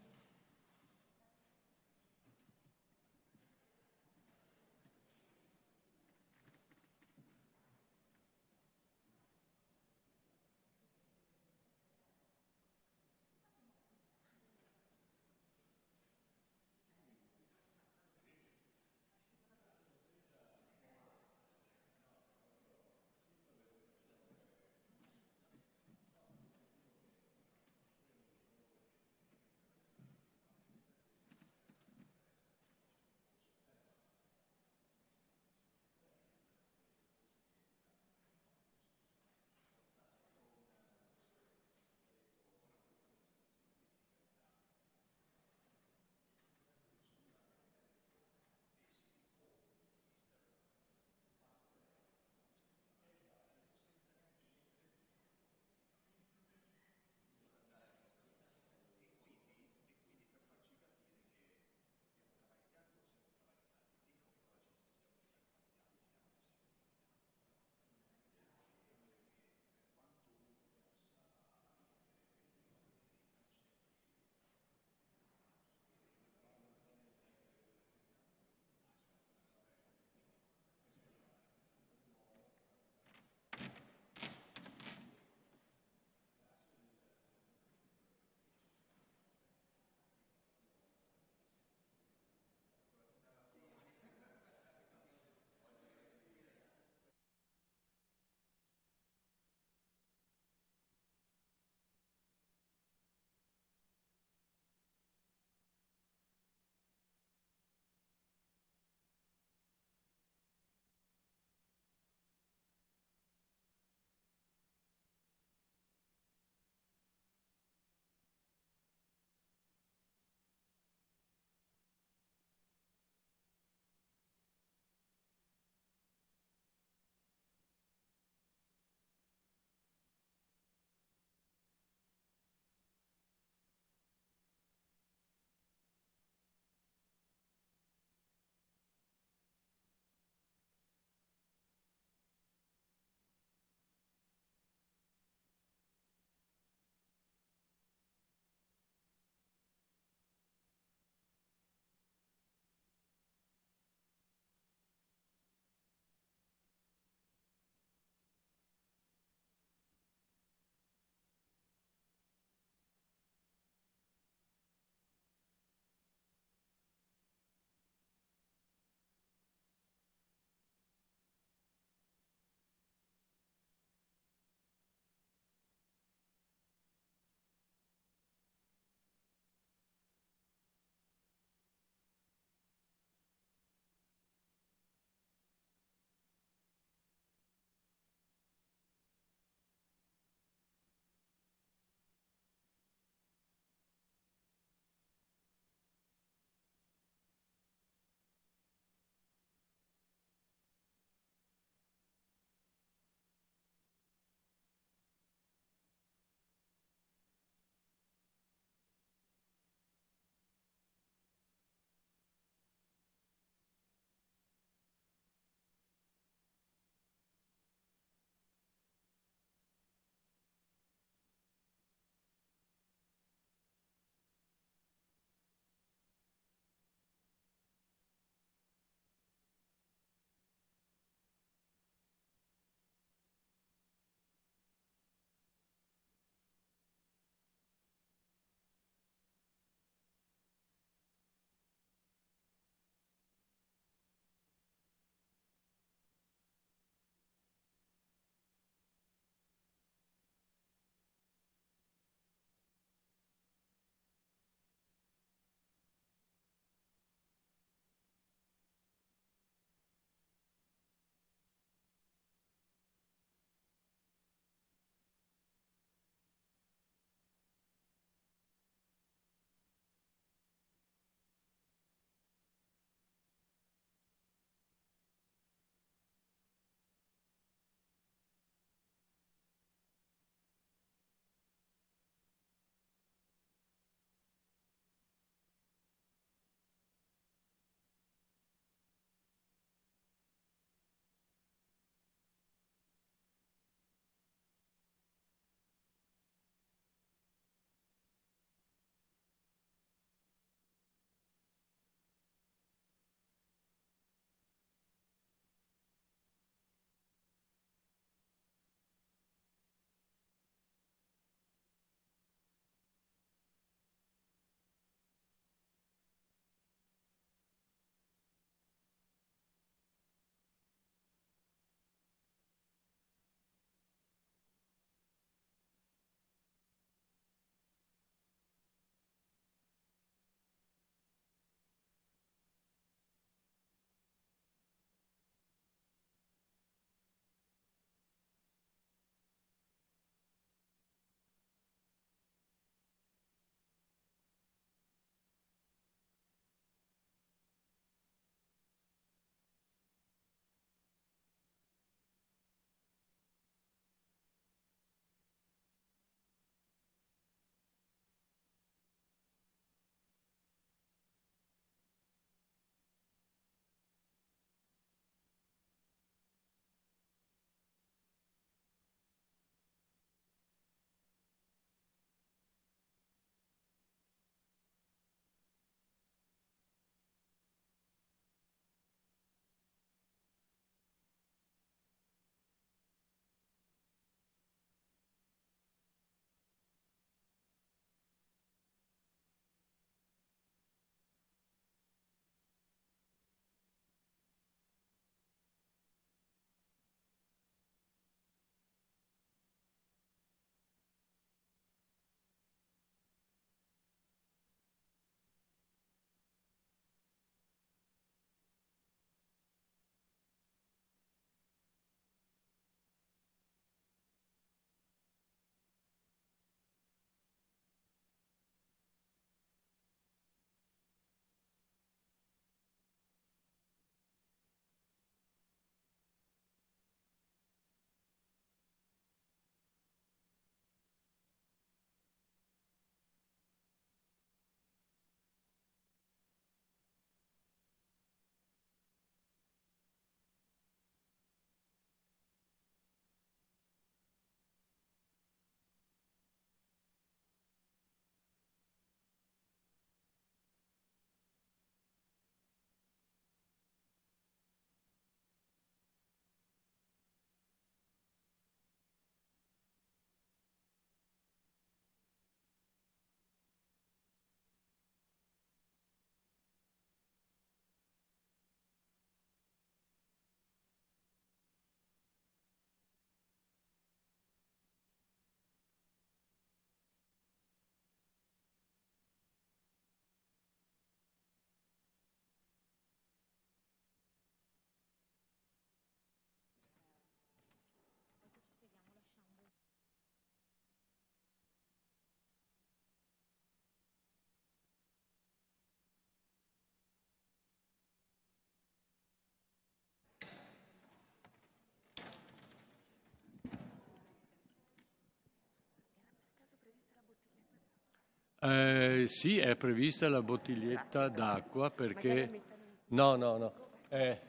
Eh, sì, è prevista la bottiglietta d'acqua perché... No, no, no. Eh,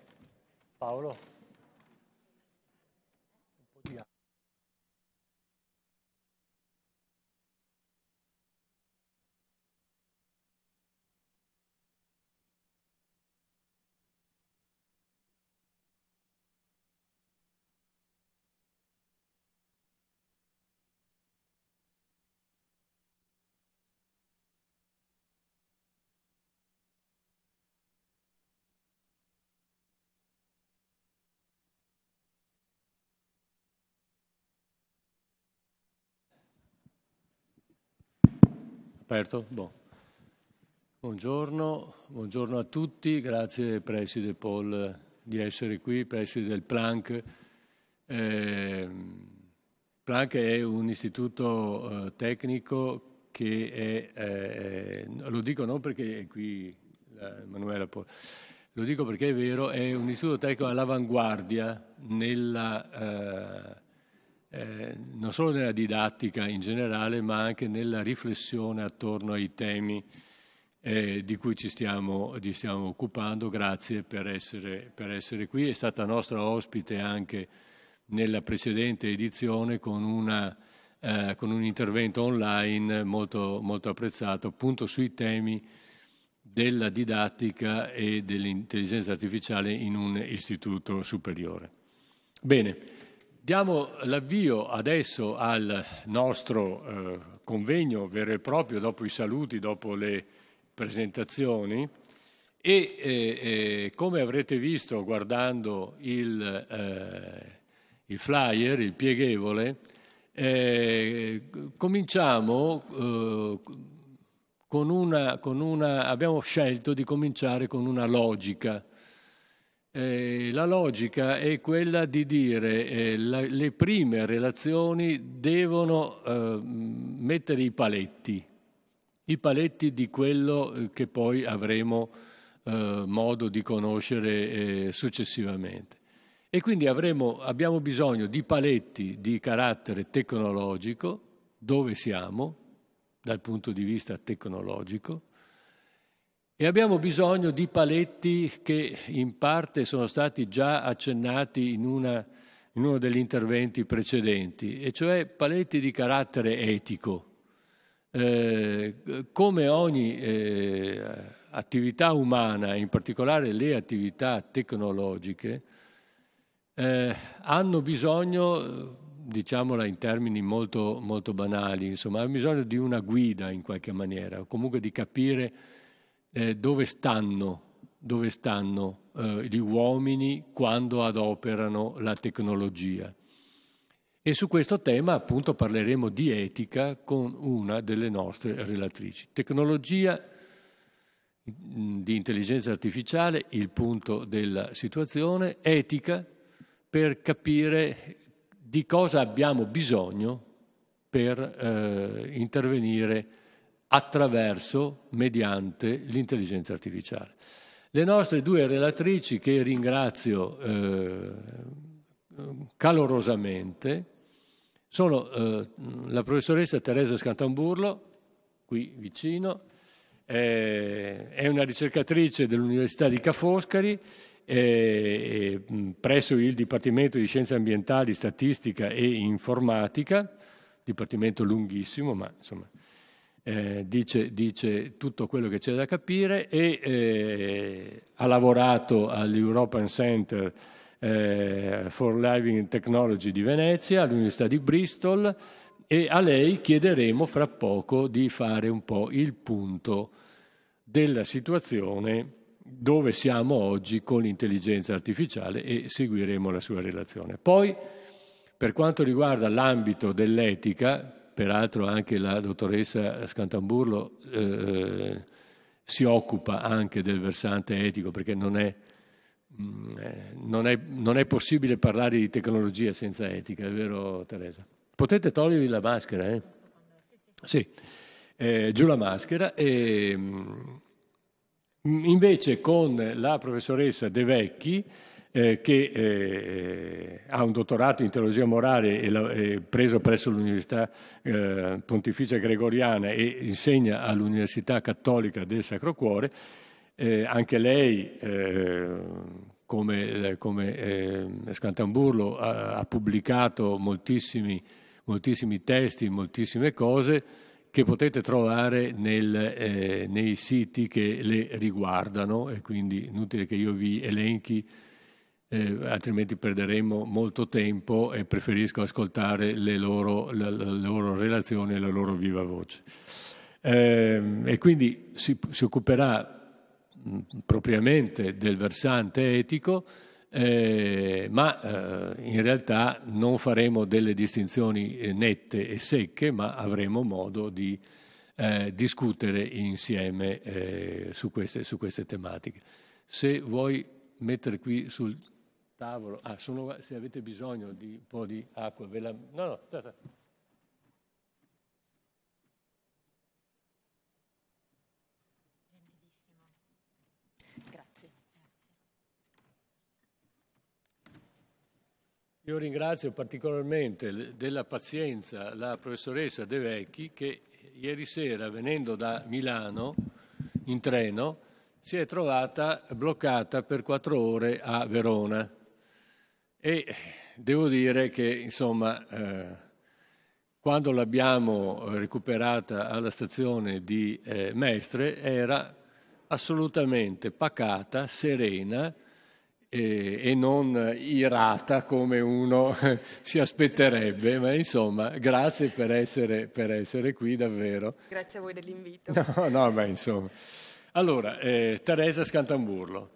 Paolo? Aperto? Bon. Buongiorno, buongiorno, a tutti, grazie Preside Paul di essere qui, Preside del Planck. Eh, Planck è un istituto eh, tecnico che è, eh, lo dico non perché è qui Emanuela Paul, lo dico perché è vero, è un istituto tecnico all'avanguardia nella eh, non solo nella didattica in generale, ma anche nella riflessione attorno ai temi eh, di cui ci stiamo, ci stiamo, occupando. Grazie per essere, per essere, qui. È stata nostra ospite anche nella precedente edizione con, una, eh, con un intervento online molto, molto apprezzato appunto sui temi della didattica e dell'intelligenza artificiale in un istituto superiore. Bene. Diamo l'avvio adesso al nostro eh, convegno vero e proprio, dopo i saluti, dopo le presentazioni. E eh, eh, come avrete visto guardando il, eh, il flyer, il pieghevole, eh, cominciamo eh, con una, con una, abbiamo scelto di cominciare con una logica eh, la logica è quella di dire eh, le prime relazioni devono eh, mettere i paletti, i paletti di quello eh, che poi avremo eh, modo di conoscere eh, successivamente. E quindi avremo, abbiamo bisogno di paletti di carattere tecnologico, dove siamo dal punto di vista tecnologico, e abbiamo bisogno di paletti che in parte sono stati già accennati in, una, in uno degli interventi precedenti, e cioè paletti di carattere etico. Eh, come ogni eh, attività umana, in particolare le attività tecnologiche, eh, hanno bisogno, diciamola in termini molto, molto banali, insomma, hanno bisogno di una guida in qualche maniera, o comunque di capire eh, dove stanno, dove stanno eh, gli uomini quando adoperano la tecnologia. E su questo tema appunto parleremo di etica con una delle nostre relatrici. Tecnologia mm, di intelligenza artificiale, il punto della situazione, etica per capire di cosa abbiamo bisogno per eh, intervenire attraverso, mediante l'intelligenza artificiale. Le nostre due relatrici, che ringrazio eh, calorosamente, sono eh, la professoressa Teresa Scantamburlo, qui vicino, eh, è una ricercatrice dell'Università di Ca' Foscari, eh, presso il Dipartimento di Scienze Ambientali, Statistica e Informatica, dipartimento lunghissimo, ma insomma eh, dice, dice, tutto quello che c'è da capire e eh, ha lavorato all'European Center eh, for Living Technology di Venezia, all'Università di Bristol e a lei chiederemo fra poco di fare un po' il punto della situazione dove siamo oggi con l'intelligenza artificiale e seguiremo la sua relazione. Poi, per quanto riguarda l'ambito dell'etica, peraltro anche la dottoressa Scantamburlo eh, si occupa anche del versante etico perché non è, mm, eh, non, è, non è, possibile parlare di tecnologia senza etica, è vero Teresa? Potete togliervi la maschera, eh? Sì, eh, giù la maschera. E, mh, invece con la professoressa De Vecchi eh, che eh, ha un dottorato in teologia morale e la, preso presso l'Università eh, Pontificia Gregoriana e insegna all'Università Cattolica del Sacro Cuore. Eh, anche lei, eh, come, come Scantamburlo, ha, ha pubblicato moltissimi, moltissimi testi, moltissime cose che potete trovare nel, eh, nei siti che le riguardano e quindi inutile che io vi elenchi eh, altrimenti perderemo molto tempo e preferisco ascoltare le loro, le, le loro relazioni e la loro viva voce. Eh, e quindi si, si occuperà mh, propriamente del versante etico, eh, ma eh, in realtà non faremo delle distinzioni eh, nette e secche, ma avremo modo di eh, discutere insieme eh, su queste, su, queste, tematiche. Se vuoi mettere qui sul tavolo. Ah, sono, se avete bisogno di un po' di acqua, ve la... No, no, sta, sta. Grazie. Io ringrazio particolarmente della pazienza la professoressa De Vecchi che ieri sera venendo da Milano in treno si è trovata bloccata per quattro ore a Verona e devo dire che, insomma, eh, quando l'abbiamo recuperata alla stazione di eh, Mestre era assolutamente pacata, serena eh, e non irata come uno si aspetterebbe, ma insomma, grazie per essere, per essere, qui davvero. Grazie a voi dell'invito. No, no, ma insomma. Allora, eh, Teresa Scantamburlo.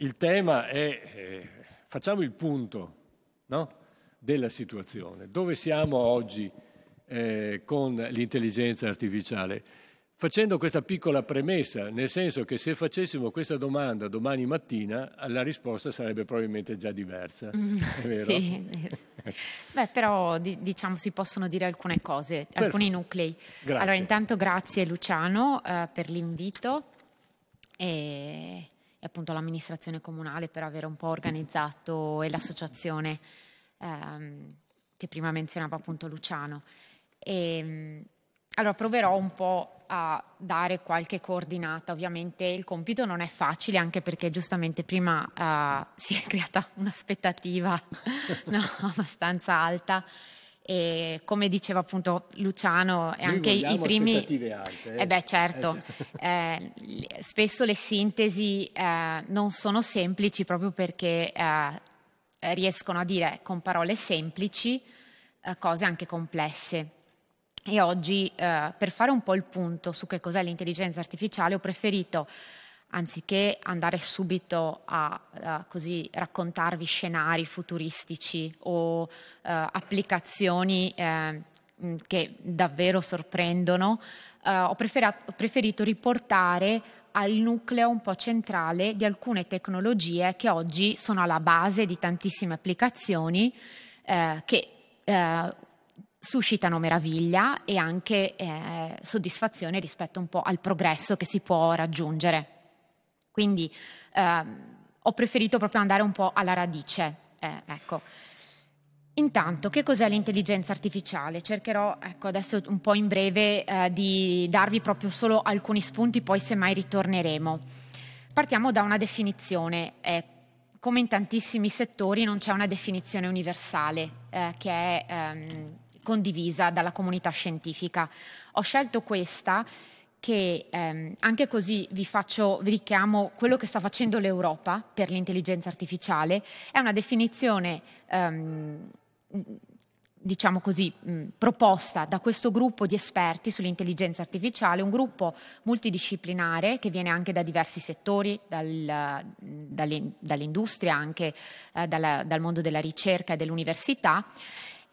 Il tema è, eh, facciamo il punto no? della situazione. Dove siamo oggi eh, con l'intelligenza artificiale? Facendo questa piccola premessa, nel senso che se facessimo questa domanda domani mattina, la risposta sarebbe probabilmente già diversa. Mm, è vero? Sì. Beh, però diciamo si possono dire alcune cose, Perfetto. alcuni nuclei. Grazie. Allora, intanto grazie Luciano eh, per l'invito. E e appunto l'amministrazione comunale per aver un po' organizzato e l'associazione ehm, che prima menzionava appunto Luciano. E, ehm, allora proverò un po' a dare qualche coordinata, ovviamente il compito non è facile anche perché giustamente prima uh, si è creata un'aspettativa no, abbastanza alta e come diceva appunto Luciano e anche i primi alte, eh? eh beh certo. Eh, spesso le sintesi eh, non sono semplici proprio perché eh, riescono a dire con parole semplici eh, cose anche complesse. E oggi eh, per fare un po' il punto su che cos'è l'intelligenza artificiale ho preferito anziché andare subito a, a così, raccontarvi scenari futuristici o uh, applicazioni eh, che davvero sorprendono, uh, ho, ho preferito riportare al nucleo un po' centrale di alcune tecnologie che oggi sono alla base di tantissime applicazioni eh, che eh, suscitano meraviglia e anche eh, soddisfazione rispetto un po' al progresso che si può raggiungere. Quindi ehm, ho preferito proprio andare un po' alla radice. Eh, ecco. Intanto, che cos'è l'intelligenza artificiale? Cercherò ecco, adesso un po' in breve eh, di darvi proprio solo alcuni spunti, poi semmai ritorneremo. Partiamo da una definizione. Eh, come in tantissimi settori non c'è una definizione universale eh, che è ehm, condivisa dalla comunità scientifica. Ho scelto questa che ehm, anche così vi faccio, vi richiamo quello che sta facendo l'Europa per l'intelligenza artificiale, è una definizione ehm, diciamo così, mh, proposta da questo gruppo di esperti sull'intelligenza artificiale, un gruppo multidisciplinare che viene anche da diversi settori, dal, dall'industria, anche eh, dalla, dal mondo della ricerca e dell'università,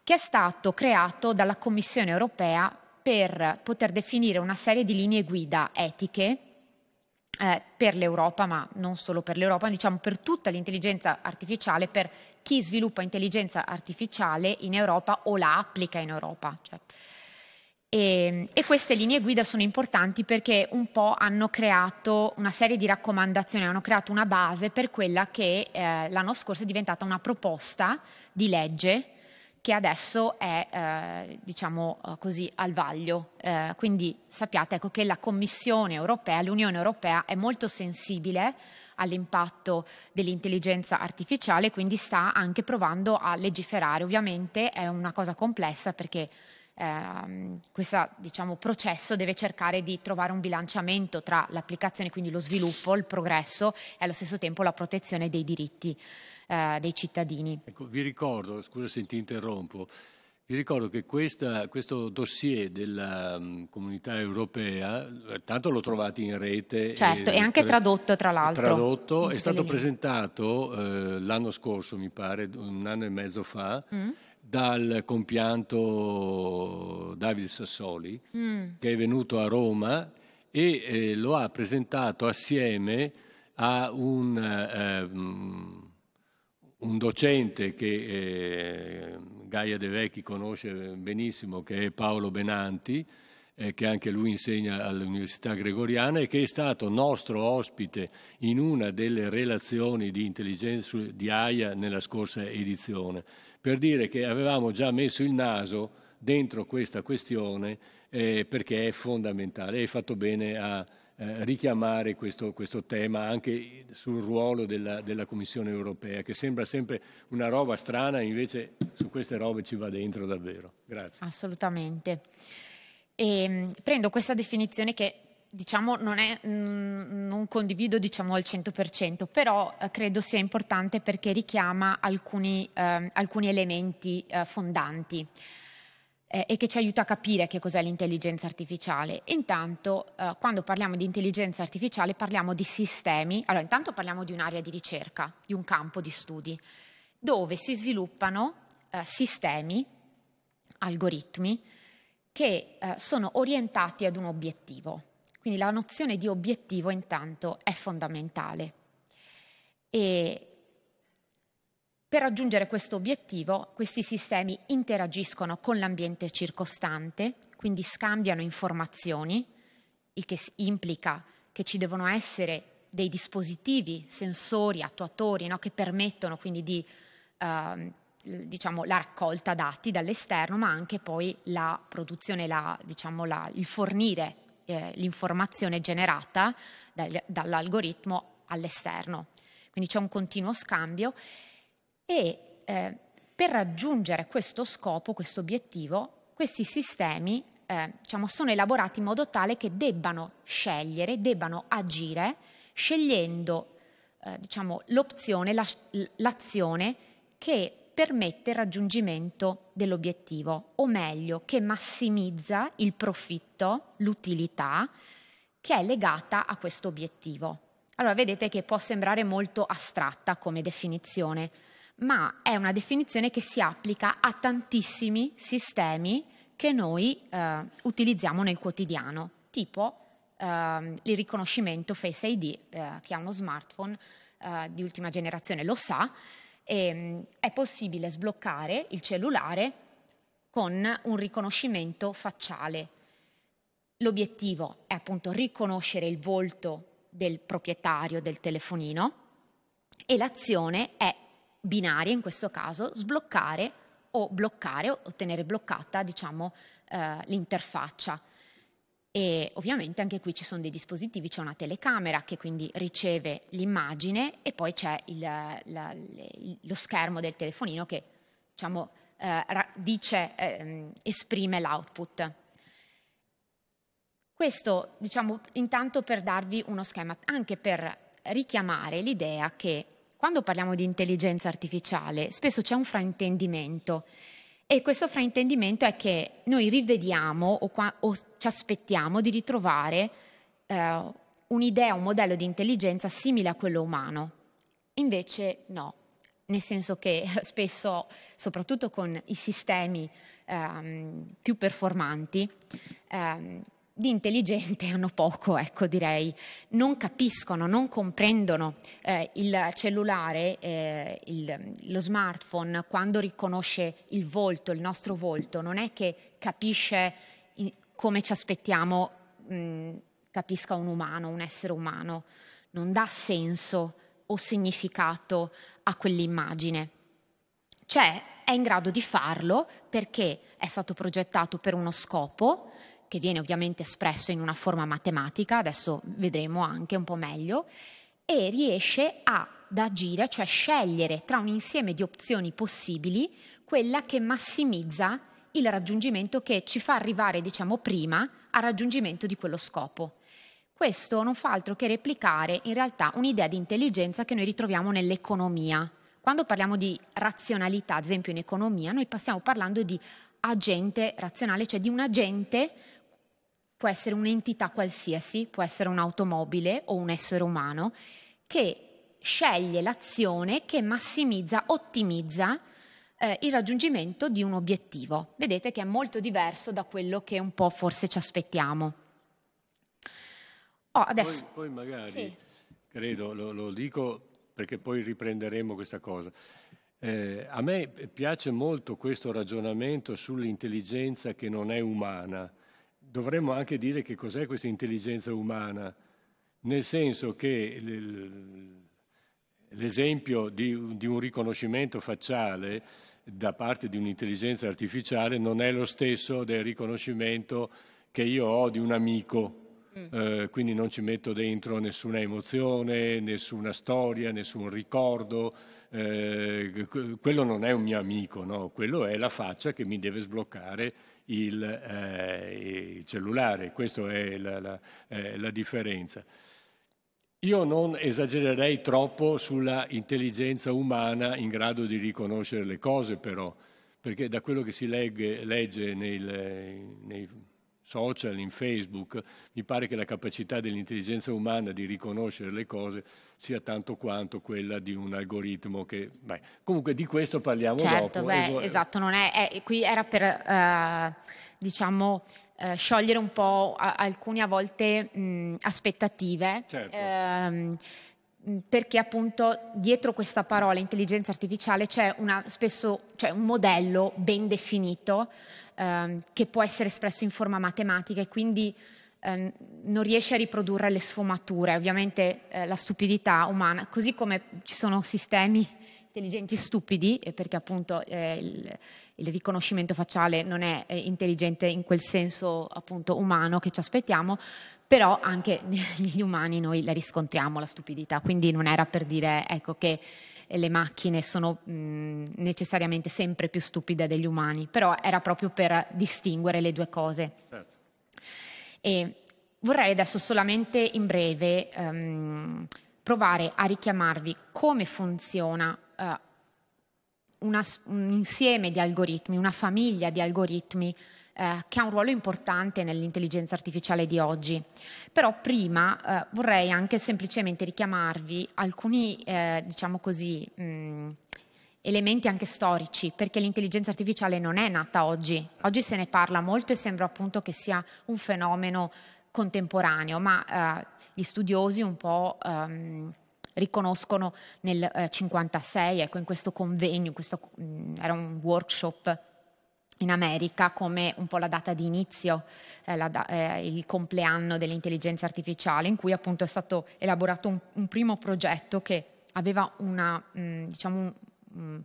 che è stato creato dalla Commissione europea per poter definire una serie di linee guida etiche eh, per l'Europa, ma non solo per l'Europa, diciamo per tutta l'intelligenza artificiale, per chi sviluppa intelligenza artificiale in Europa o la applica in Europa. Cioè. E, e, queste linee guida sono importanti perché un po' hanno creato una serie di raccomandazioni, hanno creato una base per quella che eh, l'anno scorso è diventata una proposta di legge che adesso è eh, diciamo eh, così al vaglio. Eh, quindi sappiate ecco, che la Commissione europea, l'Unione europea è molto sensibile all'impatto dell'intelligenza artificiale, quindi sta anche provando a legiferare. Ovviamente è una cosa complessa perché eh, questo diciamo, processo deve cercare di trovare un bilanciamento tra l'applicazione, quindi lo sviluppo, il progresso e allo stesso tempo la protezione dei diritti eh, dei cittadini. Ecco, vi ricordo, scusa se ti interrompo, vi ricordo che questa, questo dossier della um, comunità europea, eh, tanto l'ho trovato in rete. Certo, e, anche tradotto tra l'altro. Tradotto, è stato presentato eh, l'anno scorso, mi pare, un anno e mezzo fa, mm. Dal compianto Davide Sassoli, mm. che è venuto a Roma e eh, lo ha presentato assieme a un... Eh, un docente che eh, Gaia De Vecchi conosce benissimo, che è Paolo Benanti, eh, che anche lui insegna all'Università Gregoriana e che è stato nostro ospite in una delle relazioni di intelligenza di AIA nella scorsa edizione, per dire che avevamo già messo il naso dentro questa questione eh, perché è fondamentale hai fatto bene a eh, richiamare questo, questo, tema anche sul ruolo della, della, Commissione europea, che sembra sempre una roba strana, invece su queste robe ci va dentro davvero. Grazie. Assolutamente. E, ehm, prendo questa definizione che diciamo non, è, mm, non condivido diciamo, al 100%, però eh, credo sia importante perché richiama alcuni, eh, alcuni elementi eh, fondanti eh, e che ci aiuta a capire che cos'è l'intelligenza artificiale. Intanto, eh, quando parliamo di intelligenza artificiale, parliamo di sistemi. Allora, intanto parliamo di un'area di ricerca, di un campo di studi, dove si sviluppano eh, sistemi, algoritmi, che sono orientati ad un obiettivo. Quindi la nozione di obiettivo intanto è fondamentale. E per raggiungere questo obiettivo, questi sistemi interagiscono con l'ambiente circostante, quindi scambiano informazioni, il che implica che ci devono essere dei dispositivi, sensori, attuatori, no, che permettono quindi di, eh, diciamo, la raccolta dati dall'esterno, ma anche poi la produzione, la, diciamo, la, il fornire eh, l'informazione generata dal, dall'algoritmo all'esterno. Quindi c'è un continuo scambio e eh, per raggiungere questo scopo, questo obiettivo, questi sistemi eh, diciamo, sono elaborati in modo tale che debbano scegliere, debbano agire scegliendo eh, diciamo, l'opzione, la, l'azione che permette il raggiungimento dell'obiettivo, o meglio, che massimizza il profitto, l'utilità che è legata a questo obiettivo. Allora vedete che può sembrare molto astratta come definizione, ma è una definizione che si applica a tantissimi sistemi che noi eh, utilizziamo nel quotidiano, tipo eh, il riconoscimento Face ID, eh, chi ha uno smartphone eh, di ultima generazione lo sa, e, mm, è possibile sbloccare il cellulare con un riconoscimento facciale. L'obiettivo è appunto riconoscere il volto del proprietario del telefonino e l'azione è binarie, in questo caso, sbloccare o bloccare o tenere bloccata diciamo, eh, l'interfaccia. E ovviamente anche qui ci sono dei dispositivi, c'è una telecamera che quindi riceve l'immagine e poi c'è il, la, lo schermo del telefonino che diciamo, eh, dice, eh, esprime l'output. Questo diciamo intanto per darvi uno schema, anche per richiamare l'idea che quando parliamo di intelligenza artificiale spesso c'è un fraintendimento e questo fraintendimento è che noi rivediamo o, qua, o ci aspettiamo di ritrovare eh, un'idea, un modello di intelligenza simile a quello umano. Invece no, nel senso che spesso, soprattutto con i sistemi ehm, più performanti, ehm, di intelligente hanno poco, ecco direi, non capiscono, non comprendono eh, il cellulare, eh, il, lo smartphone, quando riconosce il volto, il nostro volto, non è che capisce come ci aspettiamo mh, capisca un umano, un essere umano, non dà senso o significato a quell'immagine. Cioè è in grado di farlo perché è stato progettato per uno scopo, che viene ovviamente espresso in una forma matematica, adesso vedremo anche un po' meglio, e riesce ad agire, cioè scegliere tra un insieme di opzioni possibili quella che massimizza il raggiungimento che ci fa arrivare, diciamo, prima al raggiungimento di quello scopo. Questo non fa altro che replicare in realtà un'idea di intelligenza che noi ritroviamo nell'economia. Quando parliamo di razionalità, ad esempio in economia, noi stiamo parlando di agente razionale, cioè di un agente può essere un'entità qualsiasi, può essere un'automobile o un essere umano, che sceglie l'azione che massimizza, ottimizza eh, il raggiungimento di un obiettivo. Vedete che è molto diverso da quello che un po' forse ci aspettiamo. Oh, adesso, poi, poi magari, sì. credo, lo, lo, dico perché poi riprenderemo questa cosa. Eh, a me piace molto questo ragionamento sull'intelligenza che non è umana dovremmo anche dire che cos'è questa intelligenza umana, nel senso che l'esempio di, di un riconoscimento facciale da parte di un'intelligenza artificiale non è lo stesso del riconoscimento che io ho di un amico. Mm. Eh, quindi non ci metto dentro nessuna emozione, nessuna storia, nessun ricordo. Eh, quello non è un mio amico, no? quello è la faccia che mi deve sbloccare il, eh, il cellulare, questa è la, la, eh, la differenza. Io non esagererei troppo sulla intelligenza umana in grado di riconoscere le cose, però, perché da quello che si legge, legge nei, nei social, in Facebook, mi pare che la capacità dell'intelligenza umana di riconoscere le cose sia tanto quanto quella di un algoritmo che... Beh, comunque di questo parliamo certo, dopo. Beh, esatto, non è, è, qui era per, uh, diciamo, uh, sciogliere un po' a, alcune a volte mh, aspettative. Certo. Uh, perché appunto dietro questa parola intelligenza artificiale c'è una, spesso c'è un modello ben definito ehm, che può essere espresso in forma matematica e quindi ehm, non riesce a riprodurre le sfumature, ovviamente eh, la stupidità umana, così come ci sono sistemi intelligenti stupidi, perché appunto eh, il, il, riconoscimento facciale non è eh, intelligente in quel senso appunto umano che ci aspettiamo, però anche negli umani noi la riscontriamo la stupidità, quindi non era per dire ecco, che le macchine sono mh, necessariamente sempre più stupide degli umani, però era proprio per distinguere le due cose. Certo. E vorrei adesso solamente in breve um, provare a richiamarvi come funziona uh, una, un insieme di algoritmi, una famiglia di algoritmi eh, che ha un ruolo importante nell'intelligenza artificiale di oggi. Però prima eh, vorrei anche semplicemente richiamarvi alcuni, eh, diciamo così, mh, elementi anche storici, perché l'intelligenza artificiale non è nata oggi. Oggi se ne parla molto e sembra appunto che sia un fenomeno contemporaneo, ma eh, gli studiosi un po' ehm, riconoscono nel 1956, eh, ecco, in questo convegno, in questo, mh, era un workshop in America come un po' la data di inizio, eh, la, eh, il compleanno dell'intelligenza artificiale, in cui appunto è stato elaborato un, un primo progetto che aveva una, mh, mm, diciamo un, un,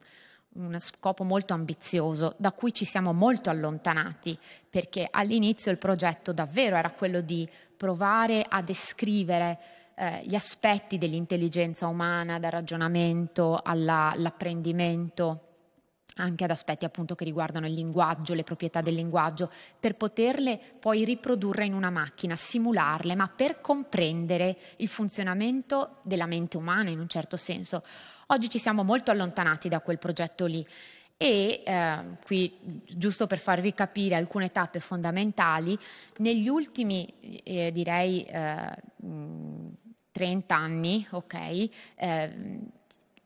uno scopo molto ambizioso, da cui ci siamo molto allontanati, perché all'inizio il progetto davvero era quello di provare a descrivere eh, gli aspetti dell'intelligenza umana, dal ragionamento alla, all'apprendimento anche ad aspetti appunto che riguardano il linguaggio, le proprietà del linguaggio, per poterle poi riprodurre in una macchina, simularle, ma per comprendere il funzionamento della mente umana in un certo senso. Oggi ci siamo molto allontanati da quel progetto lì e eh, qui giusto per farvi capire alcune tappe fondamentali, negli ultimi eh, direi eh, 30 anni, ok, eh,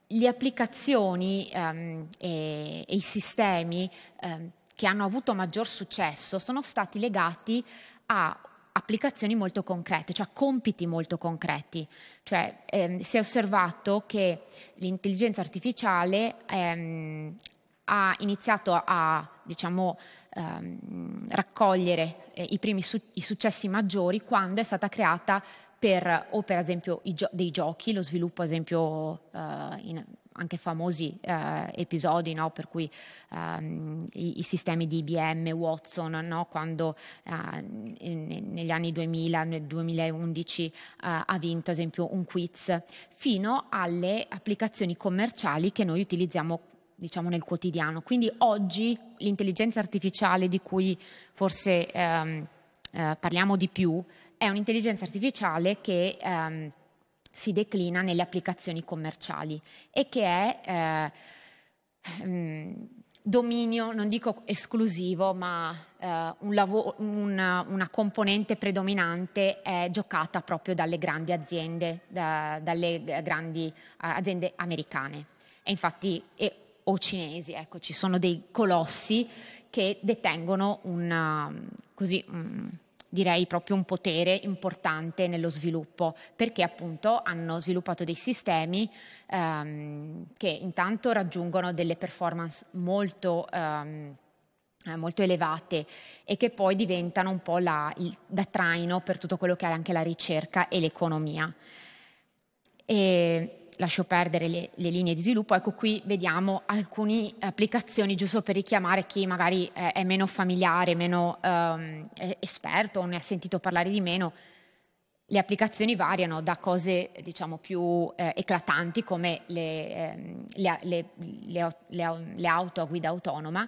le applicazioni um, e, e, i sistemi um, che hanno avuto maggior successo sono stati legati a applicazioni molto concrete, cioè compiti molto concreti. Cioè, ehm, si è osservato che l'intelligenza artificiale ehm, ha iniziato a diciamo, ehm, raccogliere eh, i primi su- i successi maggiori quando è stata creata per, o per esempio gio- dei giochi, lo sviluppo ad esempio eh, in anche famosi eh, episodi no? per cui ehm, i, i, sistemi di IBM, Watson, no? quando eh, in, negli anni 2000, nel 2011 eh, ha vinto ad esempio un quiz, fino alle applicazioni commerciali che noi utilizziamo diciamo nel quotidiano. Quindi oggi l'intelligenza artificiale di cui forse ehm, eh, parliamo di più è un'intelligenza artificiale che ehm, si declina nelle applicazioni commerciali e che è eh, mm, dominio, non dico esclusivo, ma eh, un lavoro, una, una, componente predominante è giocata proprio dalle grandi aziende, da, dalle grandi aziende americane. E infatti, e, o cinesi, ecco, ci sono dei colossi che detengono una, così, un, direi proprio un potere importante nello sviluppo, perché appunto hanno sviluppato dei sistemi ehm, che intanto raggiungono delle performance molto, ehm, eh, molto elevate e che poi diventano un po' la, il, da traino per tutto quello che è anche la ricerca e l'economia. E lascio perdere le, le, linee di sviluppo, ecco qui vediamo alcune applicazioni giusto per richiamare chi magari è, è meno familiare, meno ehm, esperto o ne ha sentito parlare di meno. Le applicazioni variano da cose diciamo più eh, eclatanti come le, ehm, le, le auto a guida autonoma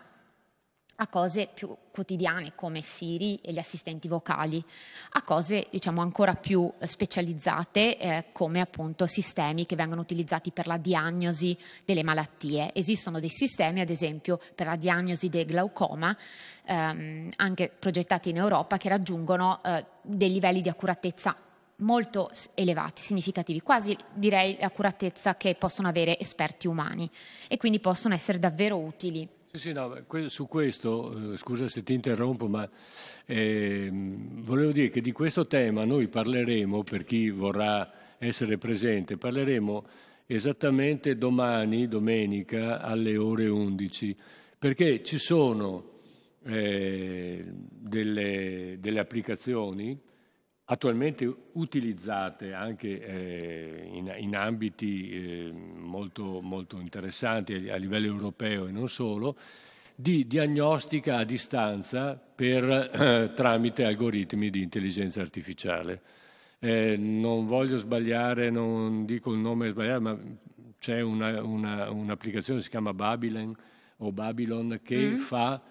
a cose più quotidiane come Siri e gli assistenti vocali, a cose diciamo ancora più specializzate eh, come appunto sistemi che vengono utilizzati per la diagnosi delle malattie. Esistono dei sistemi ad esempio per la diagnosi del glaucoma ehm, anche progettati in Europa che raggiungono eh, dei livelli di accuratezza molto elevati, significativi, quasi direi l'accuratezza che possono avere esperti umani e quindi possono essere davvero utili sì, no, su questo, eh, scusa se ti interrompo, ma eh, volevo dire che di questo tema noi parleremo, per chi vorrà essere presente, parleremo esattamente domani, domenica, alle ore 11, perché ci sono eh, delle, delle applicazioni attualmente utilizzate anche eh, in, in, ambiti eh, molto, molto, interessanti a, livello europeo e non solo, di diagnostica a distanza per, eh, tramite algoritmi di intelligenza artificiale. Eh, non voglio sbagliare, non dico il nome sbagliato, ma c'è una, una, un'applicazione che si chiama Babylon, o Babylon che, mm. fa,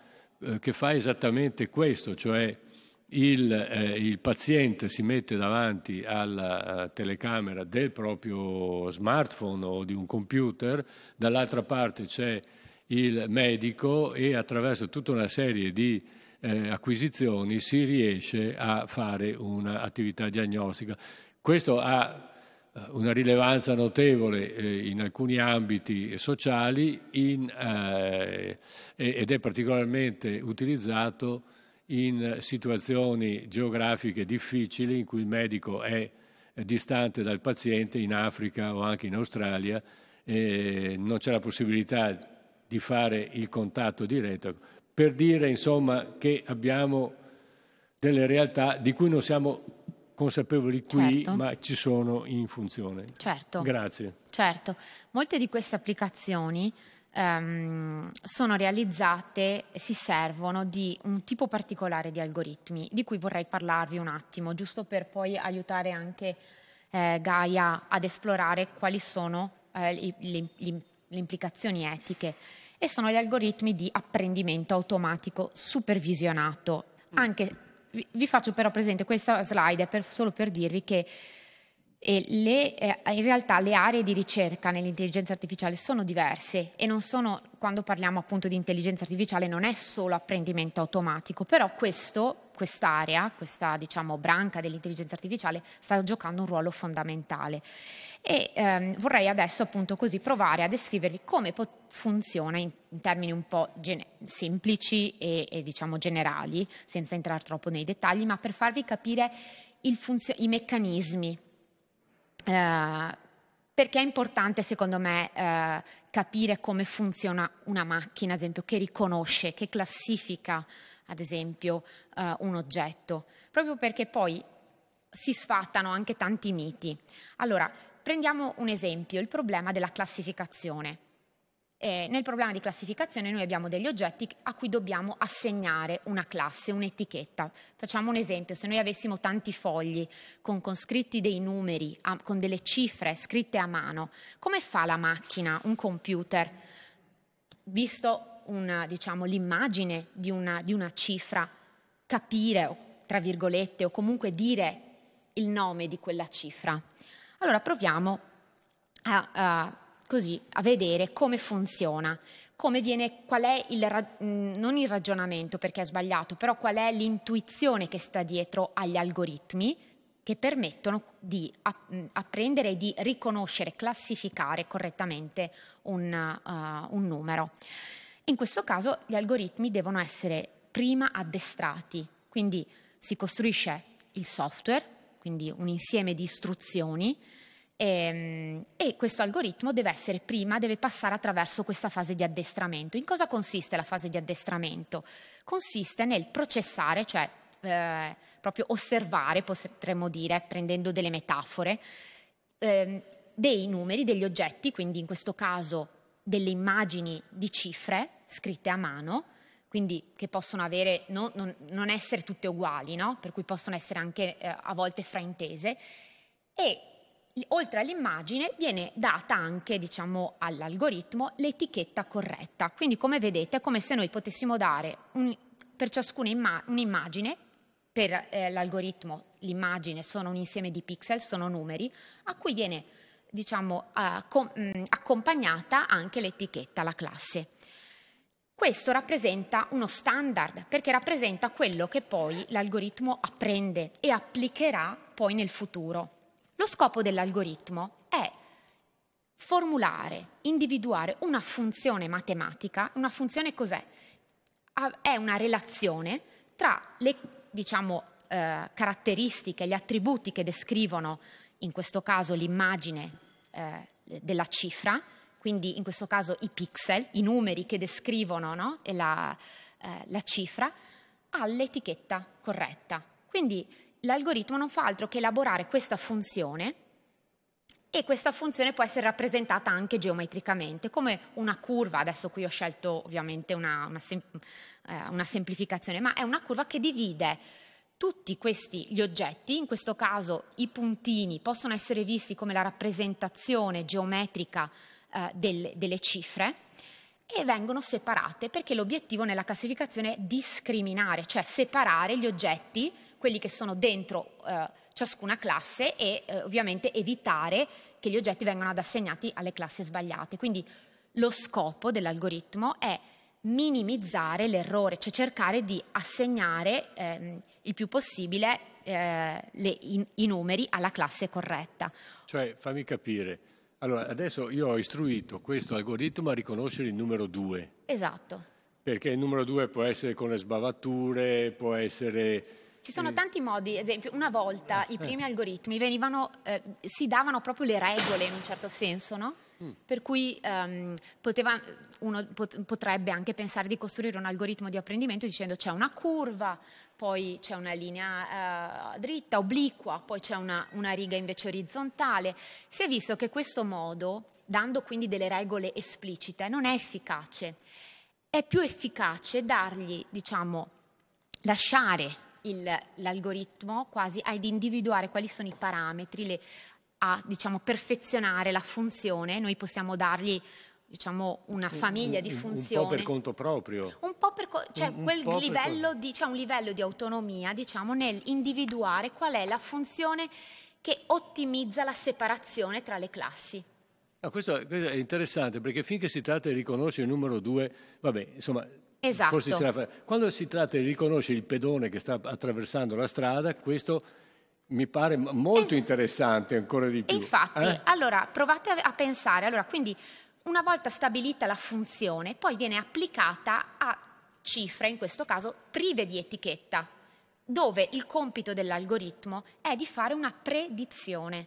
eh, che fa esattamente questo, cioè il, eh, il, paziente si mette davanti alla telecamera del proprio smartphone o di un computer, dall'altra parte c'è il medico e attraverso tutta una serie di eh, acquisizioni si riesce a fare un'attività diagnostica. Questo ha eh, una rilevanza notevole eh, in alcuni ambiti sociali in, eh, ed è particolarmente utilizzato in situazioni geografiche difficili in cui il medico è distante dal paziente in Africa o anche in Australia e non c'è la possibilità di fare il contatto diretto, per dire insomma che abbiamo delle realtà di cui non siamo consapevoli qui, certo. ma ci sono in funzione. Certo. Grazie. Certo. Molte di queste applicazioni ehm, sono realizzate si servono di un tipo particolare di algoritmi, di cui vorrei parlarvi un attimo, giusto per poi aiutare anche eh, Gaia ad esplorare quali sono eh, le, le, le implicazioni etiche. E sono gli algoritmi di apprendimento automatico supervisionato. Mm. Anche, vi, faccio però presente, questa slide è per, solo per dirvi che le, eh, in realtà le aree di ricerca nell'intelligenza artificiale sono diverse e non sono, quando parliamo appunto di intelligenza artificiale, non è solo apprendimento automatico, però questo, quest'area, questa diciamo branca dell'intelligenza artificiale sta giocando un ruolo fondamentale. E ehm, vorrei adesso appunto così provare a descrivervi come po- funziona in, in, termini un po' gene- semplici e, e, diciamo generali, senza entrare troppo nei dettagli, ma per farvi capire funzio- i meccanismi eh, perché è importante secondo me eh, capire come funziona una macchina, ad esempio, che riconosce, che classifica, ad esempio, eh, un oggetto, proprio perché poi si sfattano anche tanti miti. Allora, prendiamo un esempio, il problema della classificazione. E nel problema di classificazione noi abbiamo degli oggetti a cui dobbiamo assegnare una classe, un'etichetta. Facciamo un esempio, se noi avessimo tanti fogli con, con scritti dei numeri, a, con delle cifre scritte a mano, come fa la macchina, un computer, visto una, diciamo, l'immagine di una, di una cifra, capire, tra virgolette, o comunque dire il nome di quella cifra? Allora proviamo a, a così a vedere come funziona, come viene, qual è il, non il ragionamento perché è sbagliato, però qual è l'intuizione che sta dietro agli algoritmi che permettono di apprendere e di riconoscere, classificare correttamente un, uh, un numero. In questo caso gli algoritmi devono essere prima addestrati, quindi si costruisce il software, quindi un insieme di istruzioni e, ehm, e, questo algoritmo deve essere prima, deve passare attraverso questa fase di addestramento. In cosa consiste la fase di addestramento? Consiste nel processare, cioè eh, proprio osservare, potremmo dire, prendendo delle metafore, eh, dei numeri, degli oggetti, quindi in questo caso delle immagini di cifre scritte a mano, quindi che possono avere, no, non, non, essere tutte uguali, no? per cui possono essere anche eh, a volte fraintese, e oltre all'immagine viene data anche diciamo, all'algoritmo l'etichetta corretta. Quindi come vedete è come se noi potessimo dare un, per ciascuna imma- un'immagine, per eh, l'algoritmo l'immagine sono un insieme di pixel, sono numeri, a cui viene diciamo, uh, com- mh, mm, accompagnata anche l'etichetta, la classe. Questo rappresenta uno standard perché rappresenta quello che poi l'algoritmo apprende e applicherà poi nel futuro. Lo scopo dell'algoritmo è formulare, individuare una funzione matematica. Una funzione cos'è? È una relazione tra le diciamo, eh, caratteristiche, gli attributi che descrivono, in questo caso l'immagine eh, della cifra, quindi in questo caso i pixel, i numeri che descrivono no? la, eh, la cifra, all'etichetta corretta. Quindi l'algoritmo non fa altro che elaborare questa funzione e questa funzione può essere rappresentata anche geometricamente come una curva, adesso qui ho scelto ovviamente una, una, sem- eh, una semplificazione, ma è una curva che divide tutti questi gli oggetti, in questo caso i puntini possono essere visti come la rappresentazione geometrica eh, del, delle cifre e vengono separate perché l'obiettivo nella classificazione è discriminare, cioè separare gli oggetti quelli che sono dentro eh, ciascuna classe e eh, ovviamente evitare che gli oggetti vengano assegnati alle classi sbagliate. Quindi lo scopo dell'algoritmo è minimizzare l'errore, cioè cercare di assegnare ehm, il più possibile eh, le, i, i, numeri alla classe corretta. Cioè, fammi capire, allora adesso io ho istruito questo algoritmo a riconoscere il numero 2. Esatto. Perché il numero 2 può essere con le sbavature, può essere ci sono tanti modi, ad esempio una volta i primi algoritmi venivano, eh, si davano proprio le regole in un certo senso, no? Mm. Per cui um, poteva, uno pot- potrebbe anche pensare di costruire un algoritmo di apprendimento dicendo c'è una curva, poi c'è una linea uh, dritta, obliqua, poi c'è una, una riga invece orizzontale. Si è visto che questo modo, dando quindi delle regole esplicite, non è efficace. È più efficace dargli, diciamo, lasciare il, l'algoritmo quasi ad individuare quali sono i parametri, le, a diciamo, perfezionare la funzione, noi possiamo dargli diciamo, una famiglia di funzioni. Un po' per conto proprio. Un po' per, cioè un, quel un livello di, c'è un livello di autonomia diciamo, nel individuare qual è la funzione che ottimizza la separazione tra le classi. Ah, questo, questo, è interessante perché finché si tratta di riconoscere il numero 2, vabbè, insomma, Esatto. Si Quando si tratta di riconoscere il pedone che sta attraversando la strada, questo mi pare molto es- interessante ancora di più. Infatti, eh? allora provate a, a pensare, allora, quindi una volta stabilita la funzione, poi viene applicata a cifre, in questo caso prive di etichetta, dove il compito dell'algoritmo è di fare una predizione.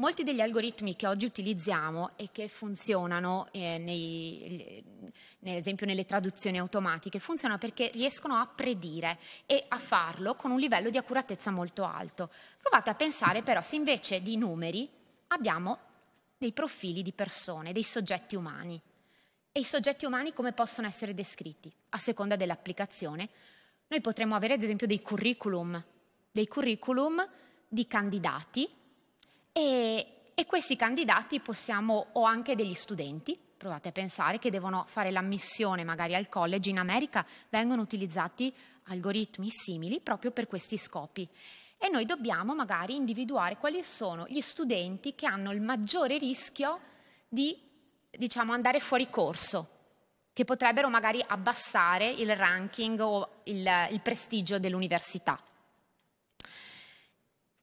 Molti degli algoritmi che oggi utilizziamo e che funzionano, eh, nei, ad esempio nelle traduzioni automatiche, funzionano perché riescono a predire e a farlo con un livello di accuratezza molto alto. Provate a pensare però se invece di numeri abbiamo dei profili di persone, dei soggetti umani. E i soggetti umani come possono essere descritti? A seconda dell'applicazione. Noi potremmo avere ad esempio dei curriculum, dei curriculum di candidati e, e questi candidati possiamo, o anche degli studenti, provate a pensare, che devono fare l'ammissione magari al college in America, vengono utilizzati algoritmi simili proprio per questi scopi. E noi dobbiamo magari individuare quali sono gli studenti che hanno il maggiore rischio di diciamo, andare fuori corso, che potrebbero magari abbassare il ranking o il, il prestigio dell'università.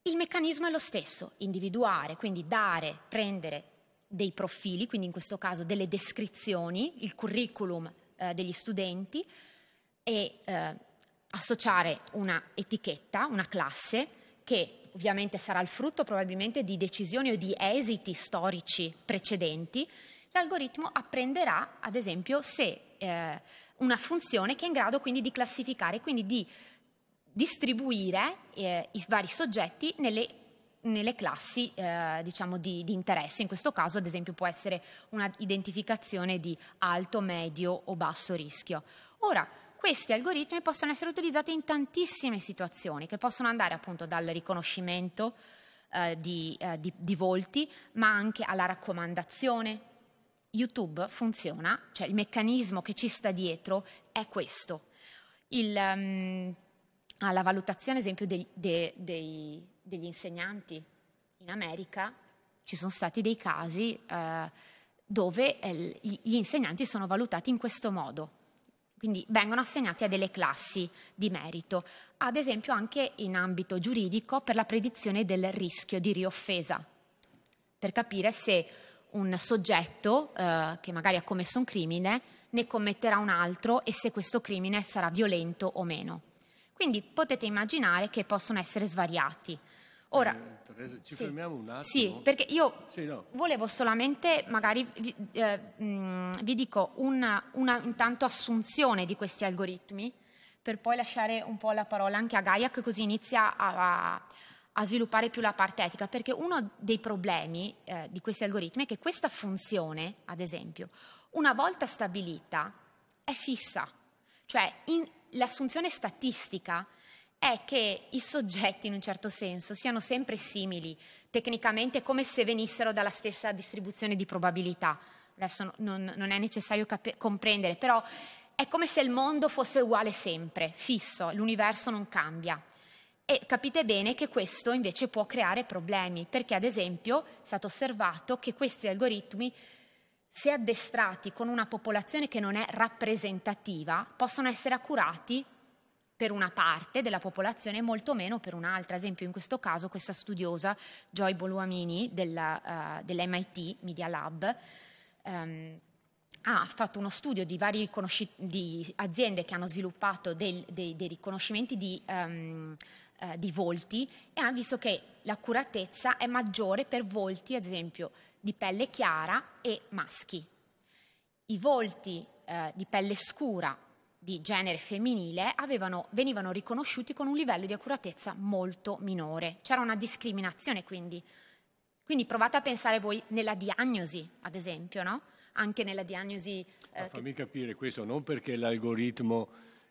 Il meccanismo è lo stesso, individuare, quindi dare, prendere dei profili, quindi in questo caso delle descrizioni, il curriculum eh, degli studenti e eh, associare una etichetta, una classe che ovviamente sarà il frutto probabilmente di decisioni o di esiti storici precedenti, l'algoritmo apprenderà ad esempio se eh, una funzione che è in grado quindi di classificare, quindi di distribuire eh, i vari soggetti nelle, nelle classi eh, diciamo di, di, interesse. In questo caso, ad esempio, può essere un'identificazione di alto, medio o basso rischio. Ora, questi algoritmi possono essere utilizzati in tantissime situazioni, che possono andare appunto dal riconoscimento eh, di, eh, di, di volti, ma anche alla raccomandazione. YouTube funziona, cioè il meccanismo che ci sta dietro è questo. Il, um, alla valutazione, ad esempio, dei, dei, dei, degli insegnanti in America, ci sono stati dei casi eh, dove eh, gli insegnanti sono valutati in questo modo. Quindi vengono assegnati a delle classi di merito, ad esempio anche in ambito giuridico per la predizione del rischio di rioffesa, per capire se un soggetto eh, che magari ha commesso un crimine ne commetterà un altro e se questo crimine sarà violento o meno. Quindi potete immaginare che possono essere svariati. Ora, eh, Teresa, ci sì, fermiamo un attimo. Sì, perché io sì, no. volevo solamente, magari vi, eh, mh, vi dico una, una, intanto assunzione di questi algoritmi, per poi lasciare un po' la parola anche a Gaia, che così inizia a, a, a sviluppare più la parte etica, perché uno dei problemi eh, di questi algoritmi è che questa funzione, ad esempio, una volta stabilita, è fissa. Cioè, in, l'assunzione statistica è che i soggetti in un certo senso siano sempre simili, tecnicamente come se venissero dalla stessa distribuzione di probabilità. Adesso non, non è necessario cap- comprendere, però è come se il mondo fosse uguale sempre, fisso, l'universo non cambia. E capite bene che questo invece può creare problemi, perché ad esempio è stato osservato che questi algoritmi se addestrati con una popolazione che non è rappresentativa, possono essere accurati per una parte della popolazione e molto meno per un'altra. Ad esempio in questo caso questa studiosa Joy Boluamini della, uh, dell'MIT Media Lab um, ha fatto uno studio di varie di aziende che hanno sviluppato del, dei, dei, riconoscimenti di, um, uh, di volti e ha visto che l'accuratezza è maggiore per volti, ad esempio, di pelle chiara e maschi. I volti eh, di pelle scura di genere femminile avevano, venivano riconosciuti con un livello di accuratezza molto minore. C'era una discriminazione quindi. Quindi provate a pensare voi nella diagnosi, ad esempio, no? Anche nella diagnosi... Eh, fammi capire questo, non perché l'algoritmo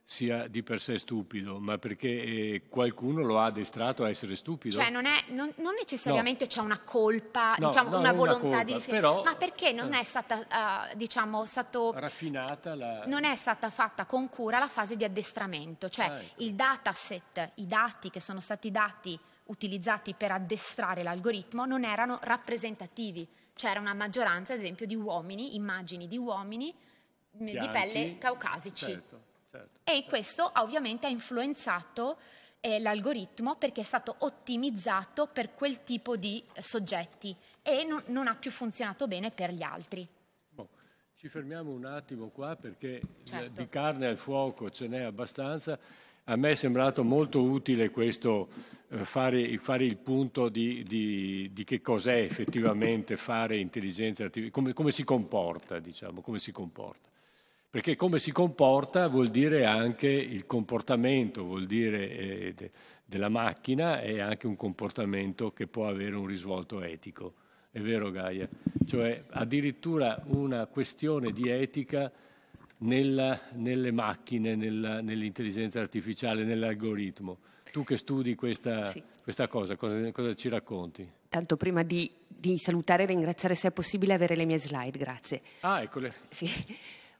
sia di per sé stupido, ma perché eh, qualcuno lo ha addestrato a essere stupido. Cioè non, è, non, non necessariamente no. c'è una colpa, no, diciamo, no, una volontà colpa, di... Però, ma perché non eh, è stata, uh, diciamo, stato... Raffinata la... Non è stata fatta con cura la fase di addestramento, cioè ah, ecco. il dataset, i dati che sono stati dati, utilizzati per addestrare l'algoritmo, non erano rappresentativi. C'era una maggioranza, ad esempio, di uomini, immagini di uomini Bianchi, di pelle caucasici. Certo certo. E questo ovviamente ha influenzato eh, l'algoritmo perché è stato ottimizzato per quel tipo di soggetti e non, non, ha più funzionato bene per gli altri. Bon, ci fermiamo un attimo qua perché certo. di carne al fuoco ce n'è abbastanza. A me è sembrato molto utile questo eh, fare, fare, il punto di, di, di, che cos'è effettivamente fare intelligenza artificiale, come, come, si comporta, diciamo, come si comporta. Perché come si comporta vuol dire anche il comportamento, vuol dire eh, de, della macchina è anche un comportamento che può avere un risvolto etico. È vero Gaia? Cioè addirittura una questione di etica nella, nelle macchine, nella, nell'intelligenza artificiale, nell'algoritmo. Tu che studi questa, sì. questa cosa, cosa, cosa, ci racconti? Tanto prima di, di, salutare e ringraziare se è possibile avere le mie slide, grazie. Ah, eccole. Sì.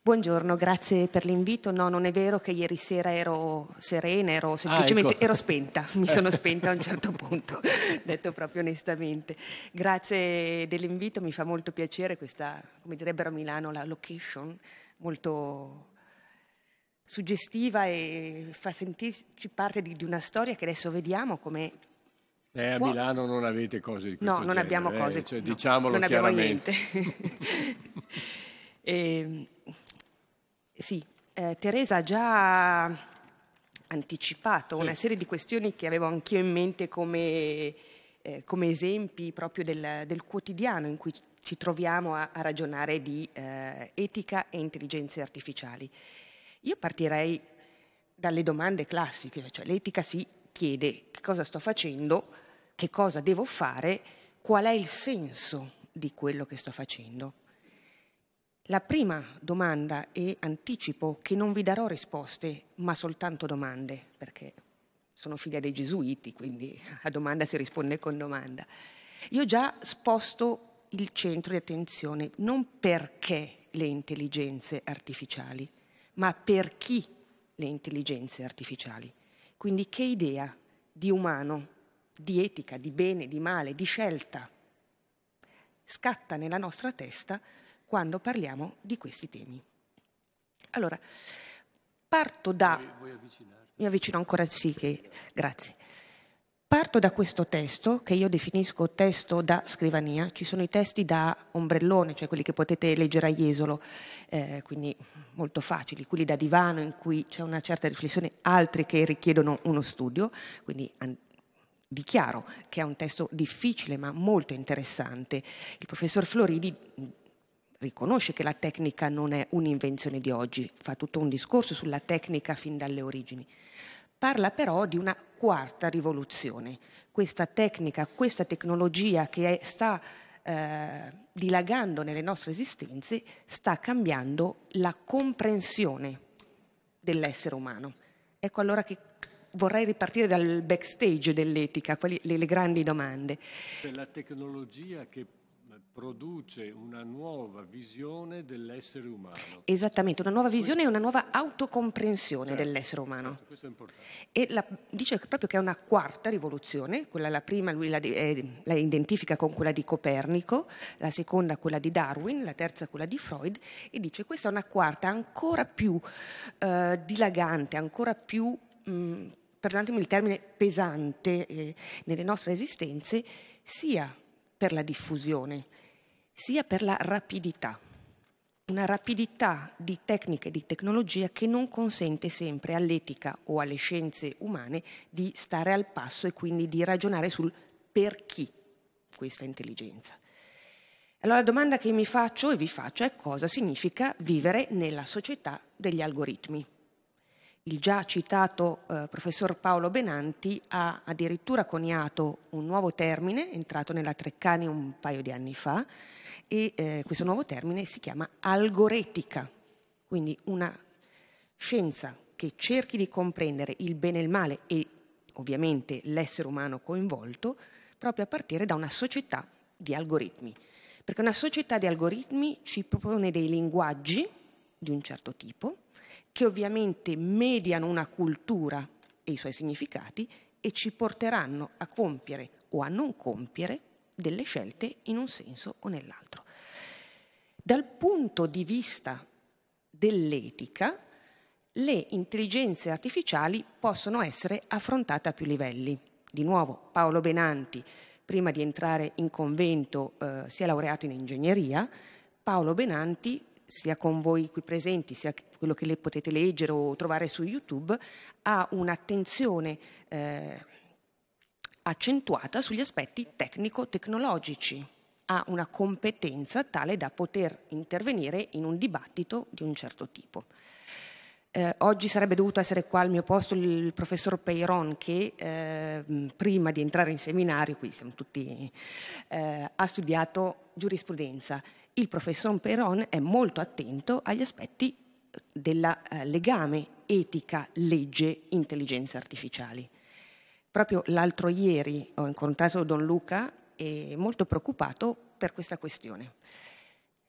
Buongiorno, grazie per l'invito. No, non è vero che ieri sera ero serena, ero ah, semplicemente ah, ecco. ero spenta, mi sono spenta a un certo punto, detto proprio onestamente. Grazie dell'invito, mi fa molto piacere questa, come direbbero a Milano, la location, molto suggestiva e fa sentirci parte di, di una storia che adesso vediamo come eh, a Milano non avete cose di questo no, genere. non abbiamo eh? cose. Cioè, no, diciamolo non chiaramente. abbiamo niente. e, ehm, sì, eh, Teresa ha già anticipato sì. una serie di questioni che avevo anch'io in mente come, eh, come esempi proprio del, del, quotidiano in cui ci troviamo a, a ragionare di eh, etica e intelligenze artificiali. Io partirei dalle domande classiche, cioè l'etica si chiede che cosa sto facendo, che cosa devo fare, qual è il senso di quello che sto facendo. La prima domanda, e anticipo che non vi darò risposte, ma soltanto domande, perché sono figlia dei gesuiti, quindi a domanda si risponde con domanda. Io già sposto il centro di attenzione non perché le intelligenze artificiali, ma per chi le intelligenze artificiali. Quindi che idea di umano, di etica, di bene, di male, di scelta scatta nella nostra testa quando parliamo di questi temi. Allora, parto da... Mi avvicino ancora, sì, che... grazie. Parto da questo testo che io definisco testo da scrivania, ci sono i testi da ombrellone, cioè quelli che potete leggere a Jesolo, eh, quindi molto facili, quelli da divano in cui c'è una certa riflessione, altri che richiedono uno studio, quindi dichiaro che è un testo difficile ma molto interessante. Il professor Floridi riconosce che la tecnica non è un'invenzione di oggi, fa tutto un discorso sulla tecnica fin dalle origini. Parla però di una quarta rivoluzione. Questa tecnica, questa tecnologia che è, sta eh, dilagando nelle nostre esistenze, sta cambiando la comprensione dell'essere umano. Ecco allora che vorrei ripartire dal backstage dell'etica, quali, le, le grandi domande. La tecnologia che produce una nuova visione dell'essere umano. Esattamente, una nuova visione e una nuova autocomprensione certo, dell'essere umano. Certo. E la, dice proprio che è una quarta rivoluzione, quella la prima lui la, eh, la, identifica con quella di Copernico, la seconda quella di Darwin, la terza quella di Freud, e dice questa è una quarta ancora più eh, dilagante, ancora più... Mh, perdonatemi il termine pesante eh, nelle nostre esistenze, sia per la diffusione, sia per la rapidità. Una rapidità di tecnica e di tecnologia che non consente sempre all'etica o alle scienze umane di stare al passo e quindi di ragionare sul per chi questa intelligenza. Allora la domanda che mi faccio e vi faccio è cosa significa vivere nella società degli algoritmi. Il già citato eh, professor Paolo Benanti ha addirittura coniato un nuovo termine, entrato nella Treccani un paio di anni fa, e eh, questo nuovo termine si chiama algoretica, quindi una scienza che cerchi di comprendere il bene e il male e ovviamente l'essere umano coinvolto proprio a partire da una società di algoritmi. Perché una società di algoritmi ci propone dei linguaggi di un certo tipo che ovviamente mediano una cultura e i suoi significati e ci porteranno a compiere o a non compiere delle scelte in un senso o nell'altro. Dal punto di vista dell'etica, le intelligenze artificiali possono essere affrontate a più livelli. Di nuovo, Paolo Benanti, prima di entrare in convento, eh, si è laureato in ingegneria. Paolo Benanti sia con voi qui presenti, sia quello che le potete leggere o trovare su YouTube, ha un'attenzione eh, accentuata sugli aspetti tecnico-tecnologici, ha una competenza tale da poter intervenire in un dibattito di un certo tipo. Eh, oggi sarebbe dovuto essere qua al mio posto il professor Peyron che eh, prima di entrare in seminario, qui siamo tutti, eh, ha studiato giurisprudenza. Il professor Peyron è molto attento agli aspetti del eh, legame etica-legge-intelligenze artificiali. Proprio l'altro ieri ho incontrato Don Luca e molto preoccupato per questa questione.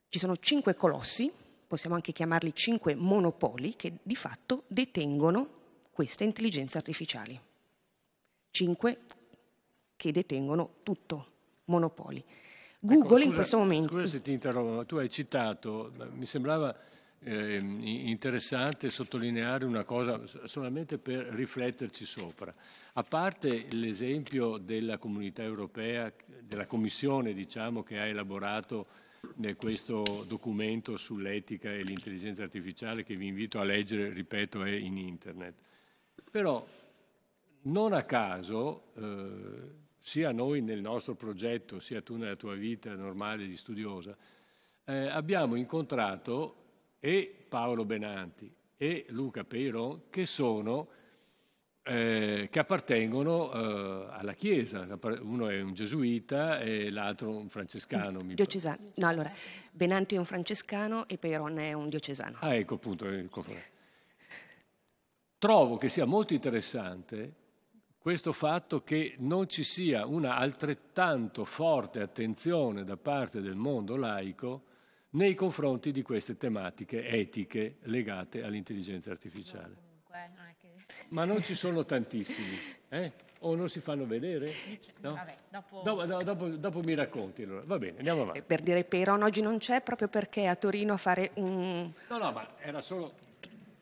Ci sono cinque colossi possiamo anche chiamarli cinque monopoli che di fatto detengono queste intelligenze artificiali. Cinque che detengono tutto, monopoli. Google ecco, scusa, in questo momento... Scusa se ti interrompo, ma tu hai citato, mi sembrava eh, interessante sottolineare una cosa solamente per rifletterci sopra. A parte l'esempio della comunità europea, della commissione diciamo, che ha elaborato questo documento sull'etica e l'intelligenza artificiale che vi invito a leggere, ripeto, è in internet. Però non a caso, eh, sia noi nel nostro progetto, sia tu nella tua vita normale di studiosa, eh, abbiamo incontrato e Paolo Benanti e Luca Peiron che sono eh, che appartengono eh, alla Chiesa. Uno è un gesuita e l'altro un francescano. Diocesano. No, allora, Benanti è un francescano e Peyron è un diocesano. Ah, ecco appunto. Trovo che sia molto interessante questo fatto che non ci sia una altrettanto forte attenzione da parte del mondo laico nei confronti di queste tematiche etiche legate all'intelligenza artificiale. Comunque, non ma non ci sono tantissimi, eh? O non si fanno vedere? No? Vabbè, dopo... Dopo, dopo, dopo... mi racconti allora. Va bene, andiamo avanti. Per dire Peyron oggi non c'è proprio perché è a Torino a fare un... No, no, ma era solo...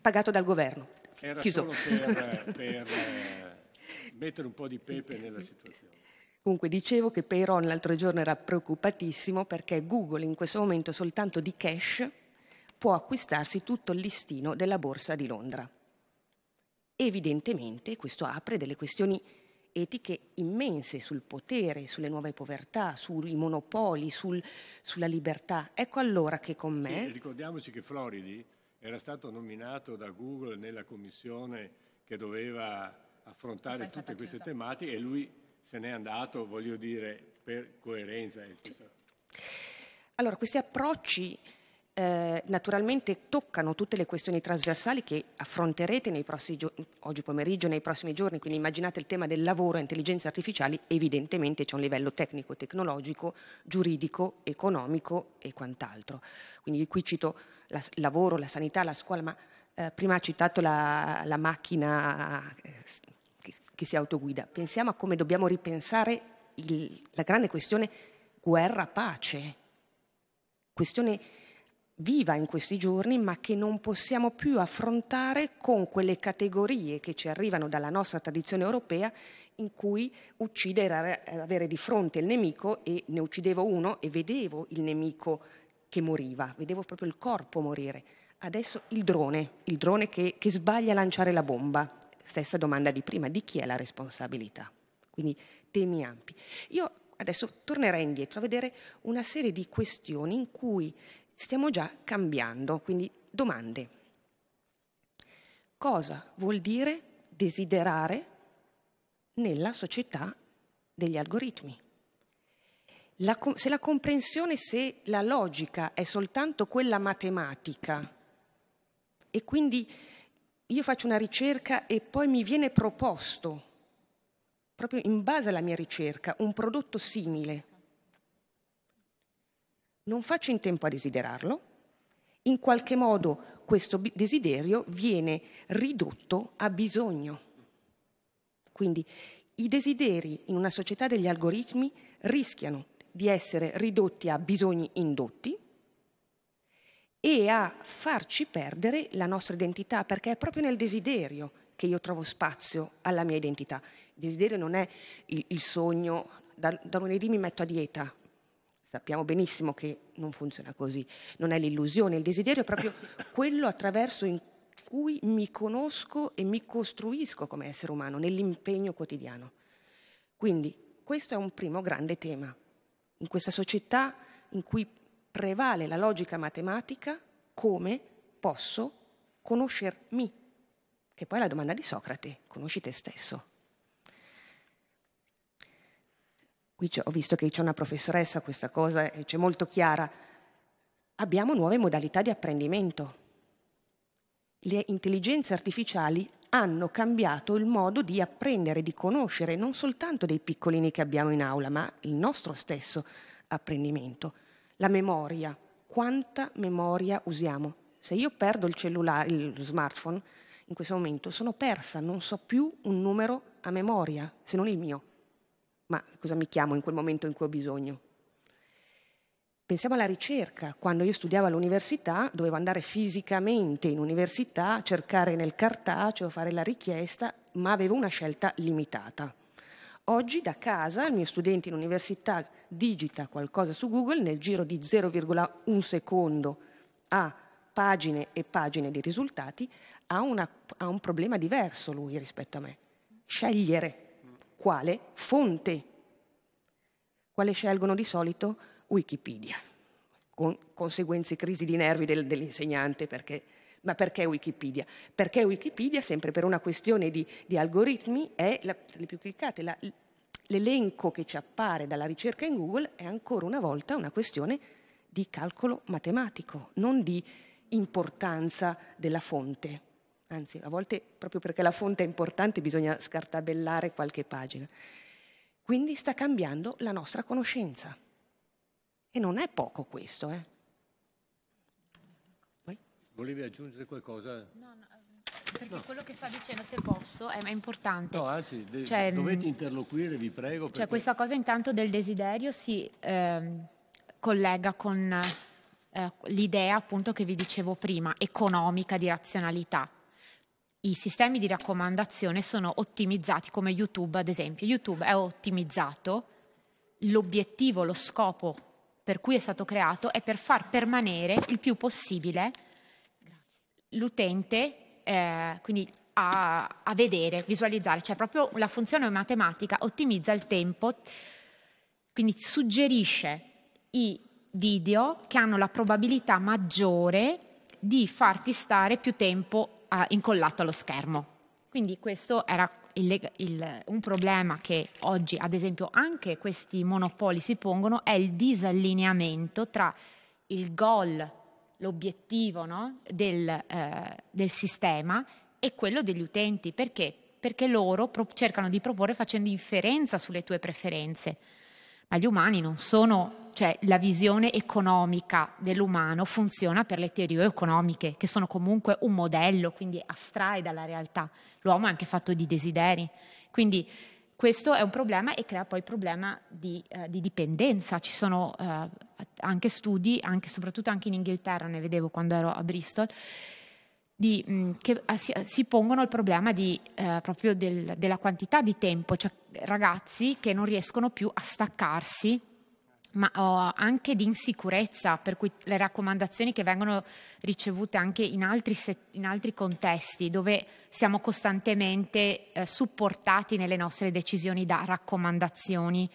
Pagato dal governo. Era Chiuso. solo per, per eh, mettere un po' di pepe nella situazione. Comunque dicevo che Peyron l'altro giorno era preoccupatissimo perché Google in questo momento soltanto di cash può acquistarsi tutto il listino della borsa di Londra. Evidentemente questo apre delle questioni etiche immense sul potere, sulle nuove povertà, sui monopoli, sul, sulla libertà. Ecco allora che con me... Sì, ricordiamoci che Floridi era stato nominato da Google nella commissione che doveva affrontare tutte queste tematiche e lui se n'è andato, voglio dire, per coerenza. Allora, questi approcci eh, naturalmente toccano tutte le questioni trasversali che affronterete nei prossimi oggi pomeriggio, nei prossimi giorni, quindi immaginate il tema del lavoro e intelligenze artificiali, evidentemente c'è un livello tecnico, tecnologico, giuridico, economico e quant'altro. Quindi qui cito il lavoro, la sanità, la scuola, ma eh, prima ha citato la, la macchina eh, che, che, si autoguida. Pensiamo a come dobbiamo ripensare il, la grande questione guerra-pace, questione viva in questi giorni, ma che non possiamo più affrontare con quelle categorie che ci arrivano dalla nostra tradizione europea in cui uccidere era avere di fronte il nemico e ne uccidevo uno e vedevo il nemico che moriva, vedevo proprio il corpo morire. Adesso il drone, il drone che, che sbaglia a lanciare la bomba. Stessa domanda di prima, di chi è la responsabilità? Quindi temi ampi. Io adesso tornerei indietro a vedere una serie di questioni in cui stiamo già cambiando, quindi domande. Cosa vuol dire desiderare nella società degli algoritmi? La, se la comprensione, se la logica è soltanto quella matematica e quindi io faccio una ricerca e poi mi viene proposto, proprio in base alla mia ricerca, un prodotto simile, non faccio in tempo a desiderarlo, in qualche modo questo desiderio viene ridotto a bisogno. Quindi i desideri in una società degli algoritmi rischiano di essere ridotti a bisogni indotti e a farci perdere la nostra identità, perché è proprio nel desiderio che io trovo spazio alla mia identità. Il desiderio non è il, il sogno, da, da lunedì mi metto a dieta, sappiamo benissimo che non funziona così, non è l'illusione, il desiderio è proprio quello attraverso in cui mi conosco e mi costruisco come essere umano nell'impegno quotidiano. Quindi questo è un primo grande tema. In questa società in cui prevale la logica matematica, come posso conoscermi? Che poi è la domanda di Socrate, conosci te stesso. Qui ho visto che c'è una professoressa, questa cosa c'è molto chiara. Abbiamo nuove modalità di apprendimento. Le intelligenze artificiali hanno cambiato il modo di apprendere, di conoscere non soltanto dei piccolini che abbiamo in aula, ma il nostro stesso apprendimento. La memoria, quanta memoria usiamo? Se io perdo il cellulare, il smartphone, in questo momento sono persa, non so più un numero a memoria, se non il mio. Ma cosa mi chiamo in quel momento in cui ho bisogno? Pensiamo alla ricerca. Quando io studiavo all'università dovevo andare fisicamente in università, cercare nel cartaceo, fare la richiesta, ma avevo una scelta limitata. Oggi da casa il mio studente in università digita qualcosa su Google, nel giro di 0,1 secondo ha pagine e pagine di risultati, ha, una, ha un problema diverso lui rispetto a me. Scegliere quale fonte. Quale scelgono di solito? Wikipedia, con conseguenze crisi di nervi del, dell'insegnante perché ma perché Wikipedia? Perché Wikipedia, sempre per una questione di, di algoritmi, è la, le più cliccate. La, l'elenco che ci appare dalla ricerca in Google è ancora una volta una questione di calcolo matematico, non di importanza della fonte. Anzi, a volte proprio perché la fonte è importante bisogna scartabellare qualche pagina. Quindi sta cambiando la nostra conoscenza. E non è poco questo. Eh. Volevi aggiungere qualcosa? No, no, perché no. quello che sta dicendo, se posso, è, è importante. No, anzi, de- cioè, dovete interloquire, vi prego. Cioè, perché... Cioè, questa cosa intanto del desiderio si eh, collega con eh, l'idea appunto che vi dicevo prima, economica di razionalità i sistemi di raccomandazione sono ottimizzati come YouTube ad esempio. YouTube è ottimizzato, l'obiettivo, lo scopo per cui è stato creato è per far permanere il più possibile l'utente, eh, quindi a, a, vedere, visualizzare, cioè proprio la funzione matematica ottimizza il tempo, quindi suggerisce i video che hanno la probabilità maggiore di farti stare più tempo uh, incollato allo schermo. Quindi questo era il, il, un problema che oggi, ad esempio, anche questi monopoli si pongono, è il disallineamento tra il goal, l'obiettivo no, del, eh, del sistema e quello degli utenti. Perché? Perché loro pro- cercano di proporre facendo inferenza sulle tue preferenze. Ma gli umani non sono cioè la visione economica dell'umano funziona per le teorie economiche, che sono comunque un modello, quindi astrae dalla realtà. L'uomo è anche fatto di desideri. Quindi questo è un problema e crea poi problema di, eh, di dipendenza. Ci sono eh, anche studi, anche, soprattutto anche in Inghilterra, ne vedevo quando ero a Bristol, di, mm, che eh, si, si, pongono il problema di, eh, proprio del, della quantità di tempo, cioè ragazzi che non riescono più a staccarsi ma oh, anche di insicurezza, per cui le raccomandazioni che vengono ricevute anche in altri, in altri contesti, dove siamo costantemente eh, supportati nelle nostre decisioni da raccomandazioni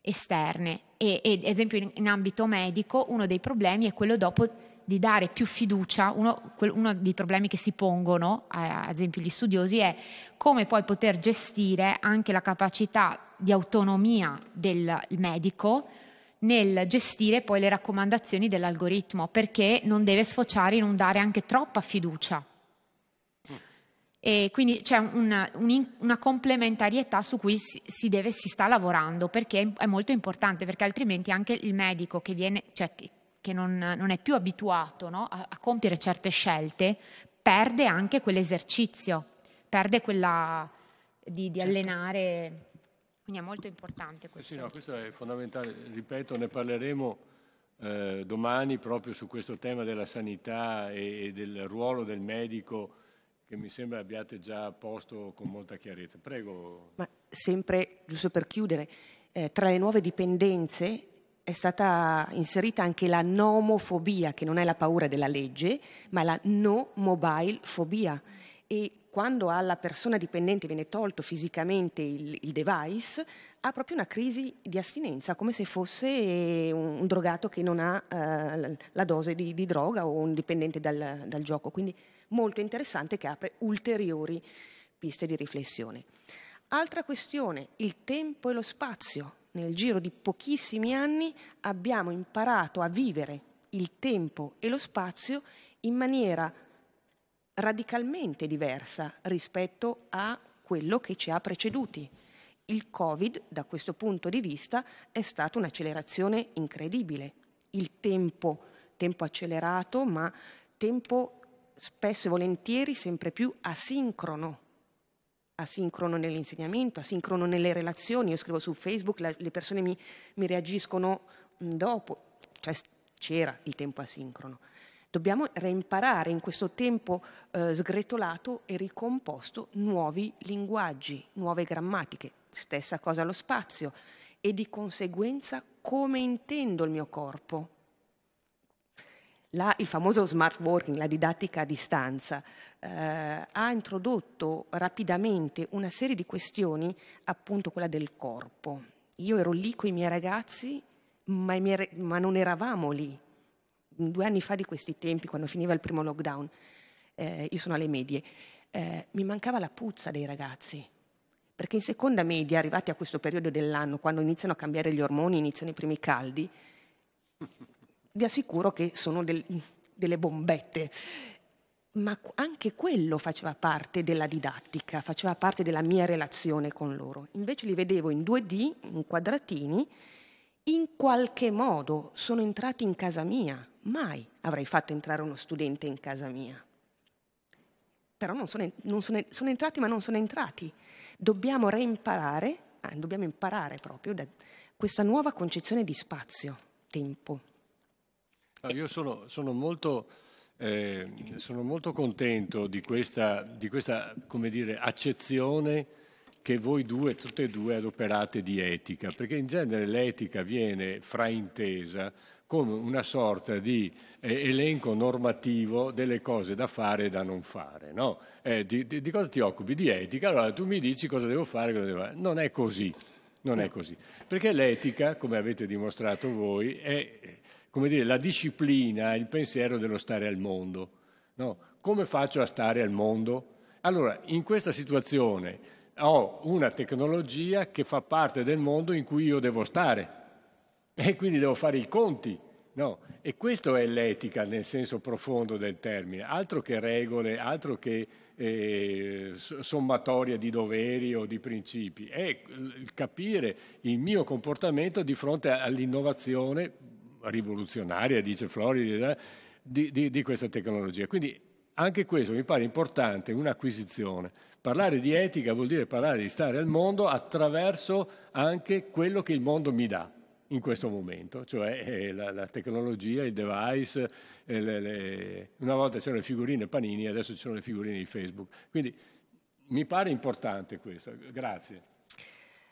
esterne. E, e ad esempio in, in, ambito medico uno dei problemi è quello dopo di dare più fiducia, uno, uno dei problemi che si pongono, ad esempio gli studiosi, è come poi poter gestire anche la capacità di autonomia del medico nel gestire poi le raccomandazioni dell'algoritmo, perché non deve sfociare in un dare anche troppa fiducia. E quindi c'è una, una complementarietà su cui si, si, deve, si, sta lavorando perché è molto importante, perché altrimenti anche il medico che, viene, cioè, che non, non, è più abituato no, a, a, compiere certe scelte perde anche quell'esercizio, perde quella di, di certo. allenare quindi è molto importante questo. Eh sì, no, questo è fondamentale, ripeto, ne parleremo eh, domani proprio su questo tema della sanità e, e, del ruolo del medico che mi sembra abbiate già posto con molta chiarezza. Prego. Ma sempre, giusto per chiudere, eh, tra le nuove dipendenze è stata inserita anche la nomofobia, che non è la paura della legge, ma la no mobile fobia. E quando alla persona dipendente viene tolto fisicamente il, il, device, ha proprio una crisi di astinenza, come se fosse un, un drogato che non ha eh, la dose di, di, droga o un dipendente dal, dal gioco. Quindi molto interessante che apre ulteriori piste di riflessione. Altra questione, il tempo e lo spazio nel giro di pochissimi anni abbiamo imparato a vivere il tempo e lo spazio in maniera radicalmente diversa rispetto a quello che ci ha preceduti. Il Covid, da questo punto di vista, è stata un'accelerazione incredibile. Il tempo, tempo accelerato, ma tempo spesso e volentieri sempre più asincrono asincrono nell'insegnamento, asincrono nelle relazioni. Io scrivo su Facebook, la, le persone mi, mi reagiscono mm, dopo, cioè c'era il tempo asincrono. Dobbiamo reimparare in questo tempo eh, sgretolato e ricomposto nuovi linguaggi, nuove grammatiche. Stessa cosa allo spazio e di conseguenza come intendo il mio corpo, la, il famoso smart working, la didattica a distanza, eh, ha introdotto rapidamente una serie di questioni, appunto quella del corpo. Io ero lì con i miei ragazzi, ma, i miei, ma non eravamo lì. Due anni fa di questi tempi, quando finiva il primo lockdown, eh, io sono alle medie, eh, mi mancava la puzza dei ragazzi. Perché in seconda media, arrivati a questo periodo dell'anno, quando iniziano a cambiare gli ormoni, iniziano i primi caldi, vi assicuro che sono del, delle bombette. Ma anche quello faceva parte della didattica, faceva parte della mia relazione con loro. Invece li vedevo in 2D, in quadratini, in qualche modo sono entrati in casa mia. Mai avrei fatto entrare uno studente in casa mia. Però non sono, non sono, sono entrati, ma non sono entrati. Dobbiamo reimparare, eh, dobbiamo imparare proprio da questa nuova concezione di spazio, tempo. Io sono, sono, molto, eh, sono, molto, contento di questa, di questa dire, accezione che voi due, tutte e due, adoperate di etica, perché in genere l'etica viene fraintesa come una sorta di eh, elenco normativo delle cose da fare e da non fare. No? Eh, di, di, cosa ti occupi? Di etica, allora tu mi dici cosa devo fare, cosa devo fare. Non è così, non è così. Perché l'etica, come avete dimostrato voi, è come dire, la disciplina, il pensiero dello stare al mondo. No? Come faccio a stare al mondo? Allora, in questa situazione ho una tecnologia che fa parte del mondo in cui io devo stare e quindi devo fare i conti. No? E questo è l'etica nel senso profondo del termine, altro che regole, altro che eh, sommatoria di doveri o di principi, è capire il mio comportamento di fronte all'innovazione rivoluzionaria, dice Floridi, eh, di, di, di questa tecnologia. Quindi anche questo mi pare importante, un'acquisizione. Parlare di etica vuol dire parlare di stare al mondo attraverso anche quello che il mondo mi dà in questo momento, cioè eh, la, la, tecnologia, il device, eh, le, le... una volta c'erano le figurine panini, adesso ci sono le figurine di Facebook. Quindi mi pare importante questo, grazie.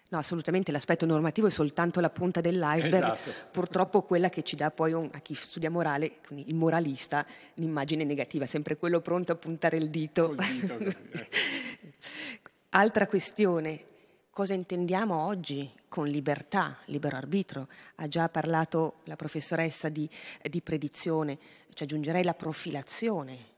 No, assolutamente, l'aspetto normativo è soltanto la punta dell'iceberg, esatto. purtroppo quella che ci dà poi un, a chi studia morale, quindi il moralista, un'immagine negativa, sempre quello pronto a puntare il dito. dito. Altra questione, cosa intendiamo oggi con libertà, libero arbitro? Ha già parlato la professoressa di, di predizione, ci aggiungerei la profilazione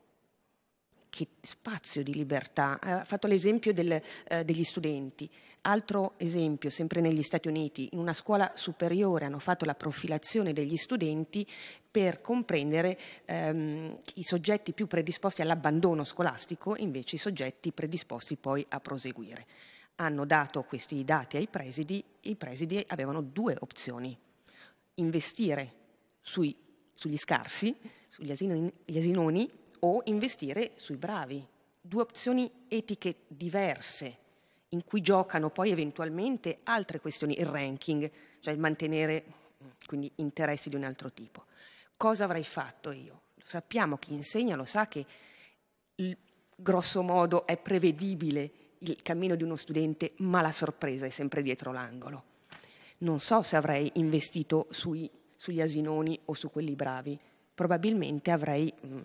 che spazio di libertà. Ha fatto l'esempio del, eh, degli studenti. Altro esempio, sempre negli Stati Uniti, in una scuola superiore hanno fatto la profilazione degli studenti per comprendere ehm, i soggetti più predisposti all'abbandono scolastico e invece i soggetti predisposti poi a proseguire. Hanno dato questi dati ai presidi, i presidi avevano due opzioni. Investire sui, sugli scarsi, sugli asinoni, asinoni o investire sui bravi. Due opzioni etiche diverse in cui giocano poi eventualmente altre questioni, il ranking, cioè il mantenere quindi interessi di un altro tipo. Cosa avrei fatto io? Sappiamo chi insegna lo sa che il, grosso modo è prevedibile il cammino di uno studente, ma la sorpresa è sempre dietro l'angolo. non so se avrei investito sui, sugli asinoni o su quelli bravi, probabilmente avrei mh, mm,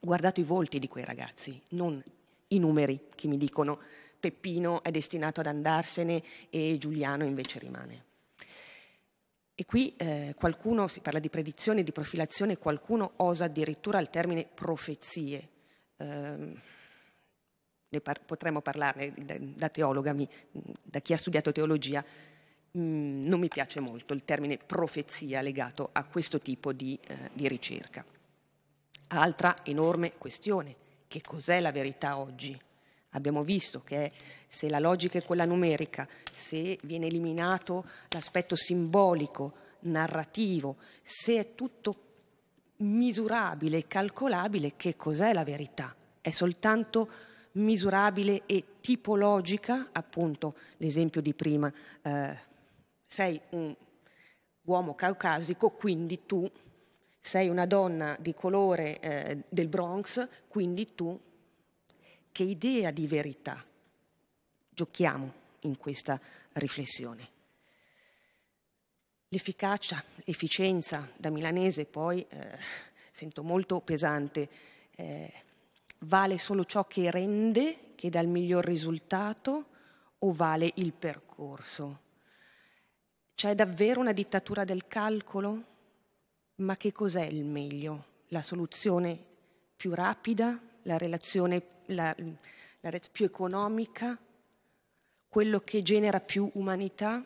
guardato i volti di quei ragazzi, non i numeri che mi dicono Peppino è destinato ad andarsene e Giuliano invece rimane. E qui eh, qualcuno, si parla di predizione, di profilazione, qualcuno osa addirittura il termine profezie. Eh, par- potremmo parlarne da, da teologa, mi, da chi ha studiato teologia, mm, non mi piace molto il termine profezia legato a questo tipo di, eh, di ricerca. Altra enorme questione, che cos'è la verità oggi? Abbiamo visto che se la logica è quella numerica, se viene eliminato l'aspetto simbolico, narrativo, se è tutto misurabile e calcolabile, che cos'è la verità? È soltanto misurabile e tipologica, appunto l'esempio di prima, eh, sei un uomo caucasico, quindi tu sei una donna di colore eh, del Bronx, quindi tu che idea di verità giochiamo in questa riflessione? L'efficacia, l'efficienza da milanese poi eh, sento molto pesante, eh, vale solo ciò che rende, che dà il miglior risultato o vale il percorso? C'è davvero una dittatura del calcolo? Ma che cos'è il meglio? La soluzione più rapida, la relazione la, la più economica, quello che genera più umanità.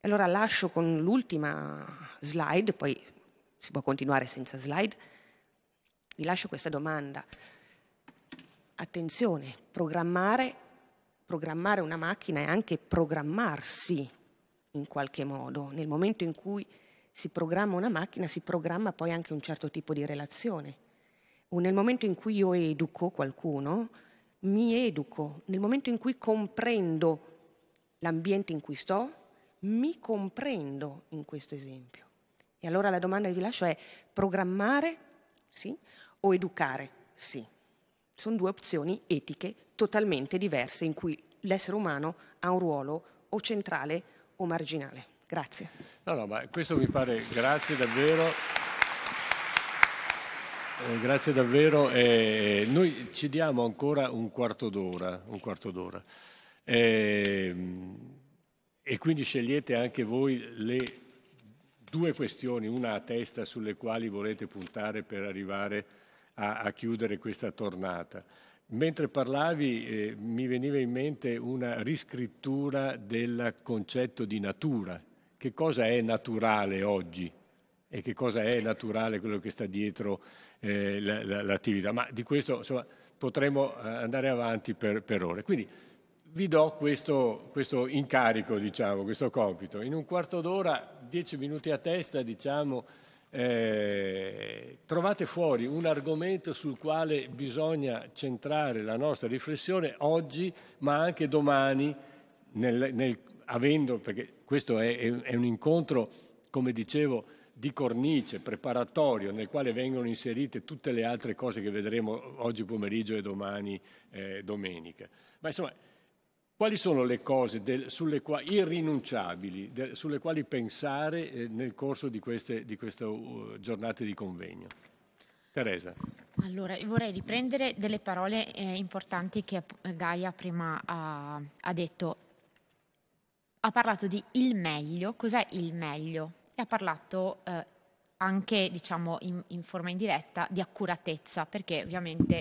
Allora lascio con l'ultima slide, poi si può continuare senza slide, vi lascio questa domanda. Attenzione, programmare, programmare una macchina è anche programmarsi in qualche modo. Nel momento in cui si programma una macchina, si programma poi anche un certo tipo di relazione o nel momento in cui io educo qualcuno, mi educo, nel momento in cui comprendo l'ambiente in cui sto, mi comprendo in questo esempio. E allora la domanda che vi lascio è programmare, sì, o educare, sì. Sono due opzioni etiche totalmente diverse in cui l'essere umano ha un ruolo o centrale o marginale. Grazie. No, no, ma questo mi pare, grazie davvero. Eh, grazie davvero. Eh, noi ci diamo ancora un quarto d'ora. Un quarto d'ora. Eh, e quindi scegliete anche voi le due questioni, una a testa, sulle quali volete puntare per arrivare a, a chiudere questa tornata. Mentre parlavi eh, mi veniva in mente una riscrittura del concetto di natura. Che cosa è naturale oggi? e che cosa è naturale quello che sta dietro eh, l'attività. Ma di questo insomma, potremo eh, andare avanti per, per, ore. Quindi vi do questo, questo incarico, diciamo, questo compito. In un quarto d'ora, dieci minuti a testa, diciamo, eh, trovate fuori un argomento sul quale bisogna centrare la nostra riflessione oggi, ma anche domani, nel, nel, avendo, perché questo è, è un incontro, come dicevo, di cornice preparatorio nel quale vengono inserite tutte le altre cose che vedremo oggi pomeriggio e domani eh, domenica. Ma insomma, quali sono le cose del, sulle quali, irrinunciabili de, sulle quali pensare eh, nel corso di queste, di queste uh, giornate di convegno? Teresa. Allora, vorrei riprendere delle parole eh, importanti che Gaia prima ha, ha detto. Ha parlato di il meglio. Cos'è il meglio? e ha parlato eh, anche diciamo, in, in, forma indiretta di accuratezza, perché ovviamente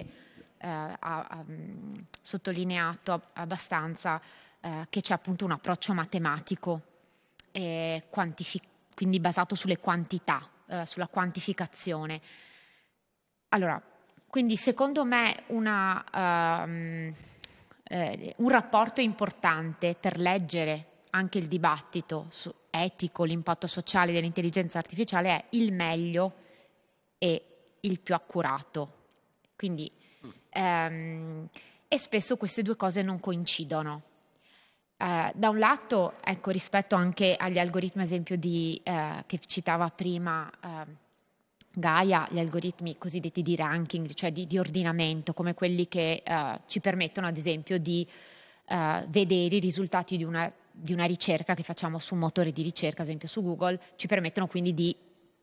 eh, ha, ha mm, sottolineato abbastanza eh, che c'è appunto un approccio matematico, quantific- quindi basato sulle quantità, eh, sulla quantificazione. Allora, quindi secondo me una, um, un rapporto importante per leggere anche il dibattito su etico, l'impatto sociale dell'intelligenza artificiale è il meglio e il più accurato. Quindi, ehm, e spesso queste due cose non coincidono. Eh, da un lato, ecco, rispetto anche agli algoritmi, esempio di, eh, che citava prima eh, Gaia, gli algoritmi cosiddetti di ranking, cioè di, di ordinamento, come quelli che eh, ci permettono, ad esempio, di eh, vedere i risultati di una di una ricerca che facciamo su un motore di ricerca, ad esempio su Google, ci permettono quindi di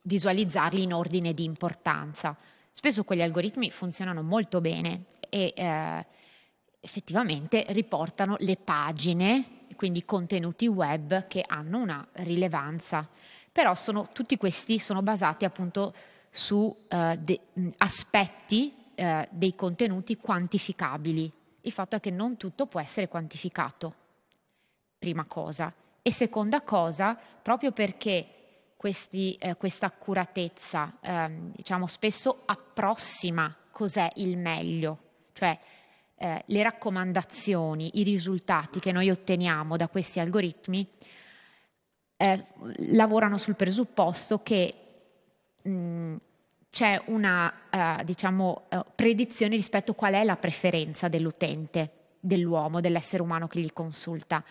visualizzarli in ordine di importanza. Spesso quegli algoritmi funzionano molto bene e eh, effettivamente riportano le pagine, quindi contenuti web che hanno una rilevanza. Però sono, tutti questi sono basati appunto su eh, de, aspetti eh, dei contenuti quantificabili. Il fatto è che non tutto può essere quantificato, prima cosa. E seconda cosa, proprio perché questi, eh, questa accuratezza ehm, diciamo, spesso approssima cos'è il meglio, cioè eh, le raccomandazioni, i risultati che noi otteniamo da questi algoritmi eh, lavorano sul presupposto che mh, c'è una uh, diciamo, uh, predizione rispetto a qual è la preferenza dell'utente, dell'uomo, dell'essere umano che gli consulta.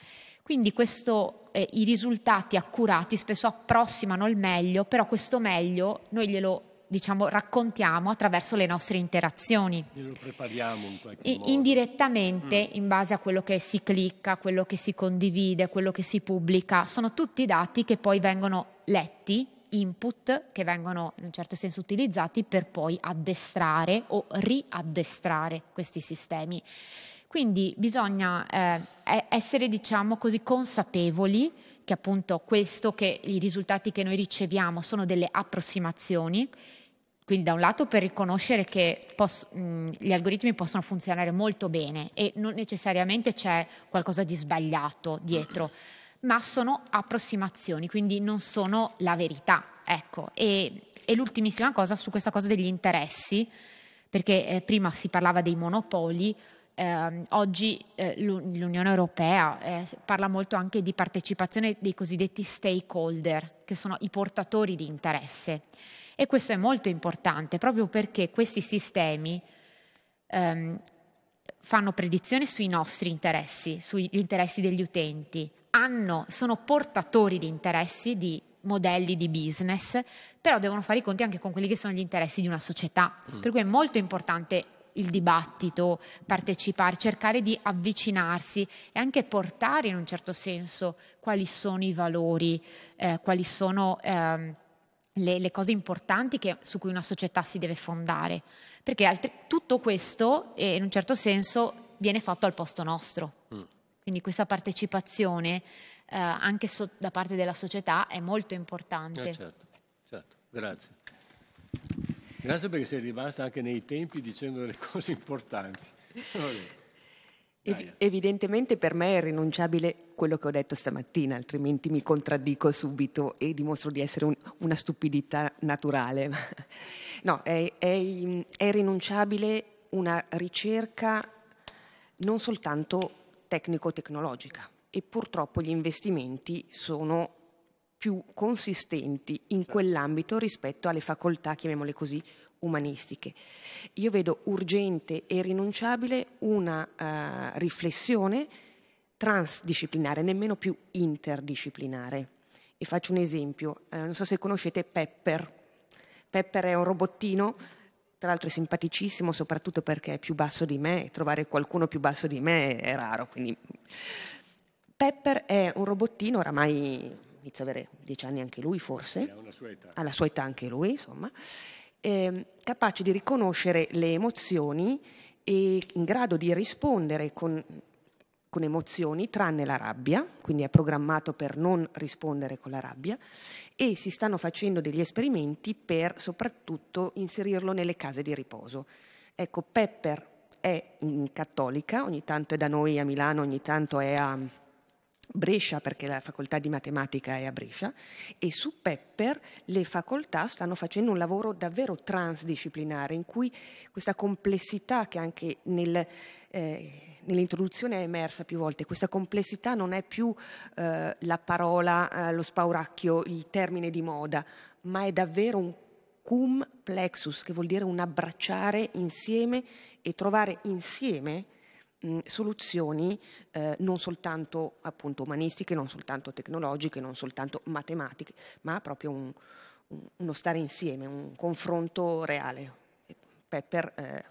Quindi questo, eh, i risultati accurati spesso approssimano il meglio, però questo meglio noi glielo diciamo, raccontiamo attraverso le nostre interazioni. Glielo prepariamo in qualche modo. Indirettamente, mm. in base a quello che si clicca, quello che si condivide, quello che si pubblica, sono tutti dati che poi vengono letti input che vengono in un certo senso utilizzati per poi addestrare o riaddestrare questi sistemi. Quindi bisogna eh, essere, diciamo così, consapevoli che appunto questo, che i risultati che noi riceviamo sono delle approssimazioni, quindi da un lato per riconoscere che poss- mh, gli algoritmi possono funzionare molto bene e non necessariamente c'è qualcosa di sbagliato dietro ma sono approssimazioni, quindi non sono la verità. Ecco. E, e l'ultimissima cosa su questa cosa degli interessi, perché eh, prima si parlava dei monopoli, eh, oggi eh, l'Unione Europea eh, parla molto anche di partecipazione dei cosiddetti stakeholder, che sono i portatori di interesse. E questo è molto importante proprio perché questi sistemi ehm, fanno predizione sui nostri interessi, sugli interessi degli utenti, hanno, sono portatori di interessi, di modelli di business, però devono fare i conti anche con quelli che sono gli interessi di una società. Mm. Per cui è molto importante il dibattito, partecipare, cercare di avvicinarsi e anche portare in un certo senso quali sono i valori, eh, quali sono eh, le, le, cose importanti che, su cui una società si deve fondare. Perché altri, tutto questo, eh, in un certo senso, viene fatto al posto nostro. Mm. Quindi questa partecipazione eh, anche so- da parte della società è molto importante. Eh certo, certo, grazie. Grazie perché sei rimasta anche nei tempi dicendo delle cose importanti. Ev- evidentemente per me è irrinunciabile quello che ho detto stamattina, altrimenti mi contraddico subito e dimostro di essere un, una stupidità naturale. no, è, è, è irrinunciabile una ricerca non soltanto tecnico-tecnologica e purtroppo gli investimenti sono più consistenti in quell'ambito rispetto alle facoltà, chiamiamole così, umanistiche. Io vedo urgente e rinunciabile una uh, riflessione transdisciplinare, nemmeno più interdisciplinare. E faccio un esempio, uh, non so se conoscete Pepper. Pepper è un robottino tra l'altro è simpaticissimo, soprattutto perché è più basso di me, trovare qualcuno più basso di me è raro. Quindi... Pepper è un robottino, oramai inizia ad avere dieci anni anche lui forse, ha la sua età anche lui, insomma, eh, capace di riconoscere le emozioni e in grado di rispondere con con emozioni, tranne la rabbia, quindi è programmato per non rispondere con la rabbia, e si stanno facendo degli esperimenti per soprattutto inserirlo nelle case di riposo. Ecco, Pepper è cattolica, ogni tanto è da noi a Milano, ogni tanto è a Brescia perché la facoltà di matematica è a Brescia e su Pepper le facoltà stanno facendo un lavoro davvero transdisciplinare in cui questa complessità che anche nel, eh, nell'introduzione è emersa più volte, questa complessità non è più eh, la parola, eh, lo spauracchio, il termine di moda, ma è davvero un cum plexus, che vuol dire un abbracciare insieme e trovare insieme mh, soluzioni eh, non soltanto appunto umanistiche, non soltanto tecnologiche, non soltanto matematiche, ma proprio un, un, uno stare insieme, un confronto reale. Pepper eh,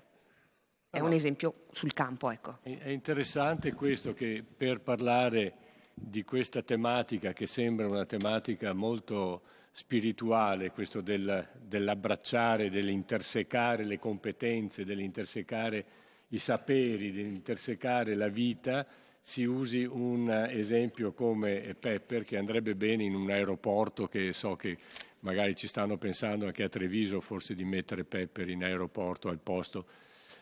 è un esempio sul campo. Ecco. È interessante questo che per parlare di questa tematica che sembra una tematica molto spirituale, questo del, dell'abbracciare, dell'intersecare le competenze, dell'intersecare i saperi, dell'intersecare la vita, si usi un esempio come Pepper che andrebbe bene in un aeroporto che so che magari ci stanno pensando anche a Treviso forse di mettere Pepper in aeroporto al posto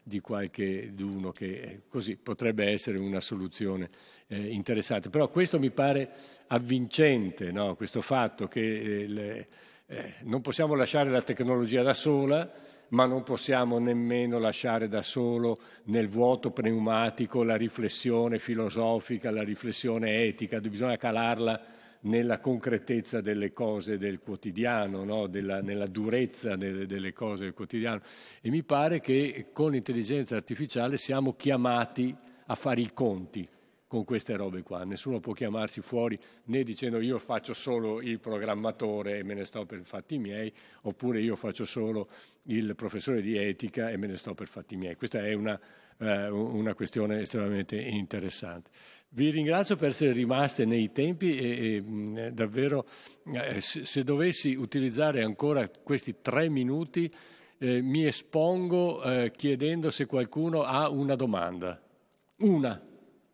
di qualche d'uno che eh, così potrebbe essere una soluzione eh, interessante. Però questo mi pare avvincente, no? questo fatto che eh, le, eh, non possiamo lasciare la tecnologia da sola, ma non possiamo nemmeno lasciare da solo nel vuoto pneumatico la riflessione filosofica, la riflessione etica, bisogna calarla nella concretezza delle cose del quotidiano, no? della, nella durezza delle, delle, cose del quotidiano. E mi pare che con l'intelligenza artificiale siamo chiamati a fare i conti con queste robe qua. Nessuno può chiamarsi fuori né dicendo io faccio solo il programmatore e me ne sto per fatti miei, oppure io faccio solo il professore di etica e me ne sto per fatti miei. Questa è una, eh, una questione estremamente interessante. Vi ringrazio per essere rimaste nei tempi e, e davvero eh, se, dovessi utilizzare ancora questi tre minuti eh, mi espongo eh, chiedendo se qualcuno ha una domanda. Una,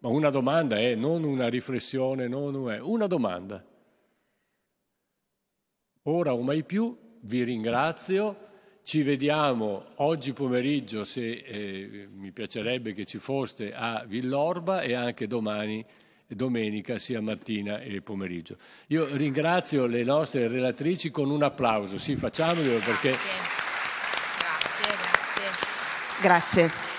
ma una domanda è non una riflessione, non una, una domanda. Ora o mai più vi ringrazio. Ci vediamo oggi pomeriggio, se eh, mi piacerebbe che ci foste, a Villorba e anche domani, domenica, sia mattina e pomeriggio. Io ringrazio le nostre relatrici con un applauso. Sì, facciamolo perché... Grazie, grazie. Grazie.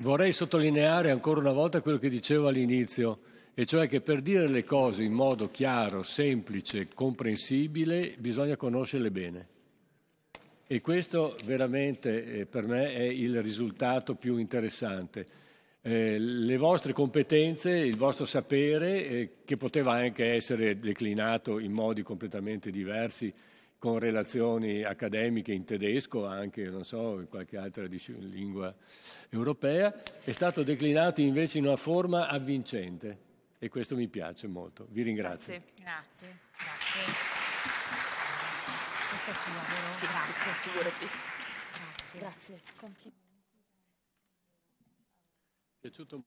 Vorrei sottolineare ancora una volta quello che dicevo all'inizio e cioè che per dire le cose in modo chiaro, semplice, comprensibile, bisogna conoscerle bene. E questo veramente eh, per me è il risultato più interessante. Eh, le vostre competenze, il vostro sapere, eh, che poteva anche essere declinato in modi completamente diversi, con relazioni accademiche in tedesco, anche non so, in qualche altra lingua europea, è stato declinato invece in una forma avvincente e questo mi piace molto. Vi ringrazio. Grazie. Grazie. Grazie. Questo è tuo, vero? Sì, grazie, figurati. Grazie. Grazie. Complimenti. Piaciuto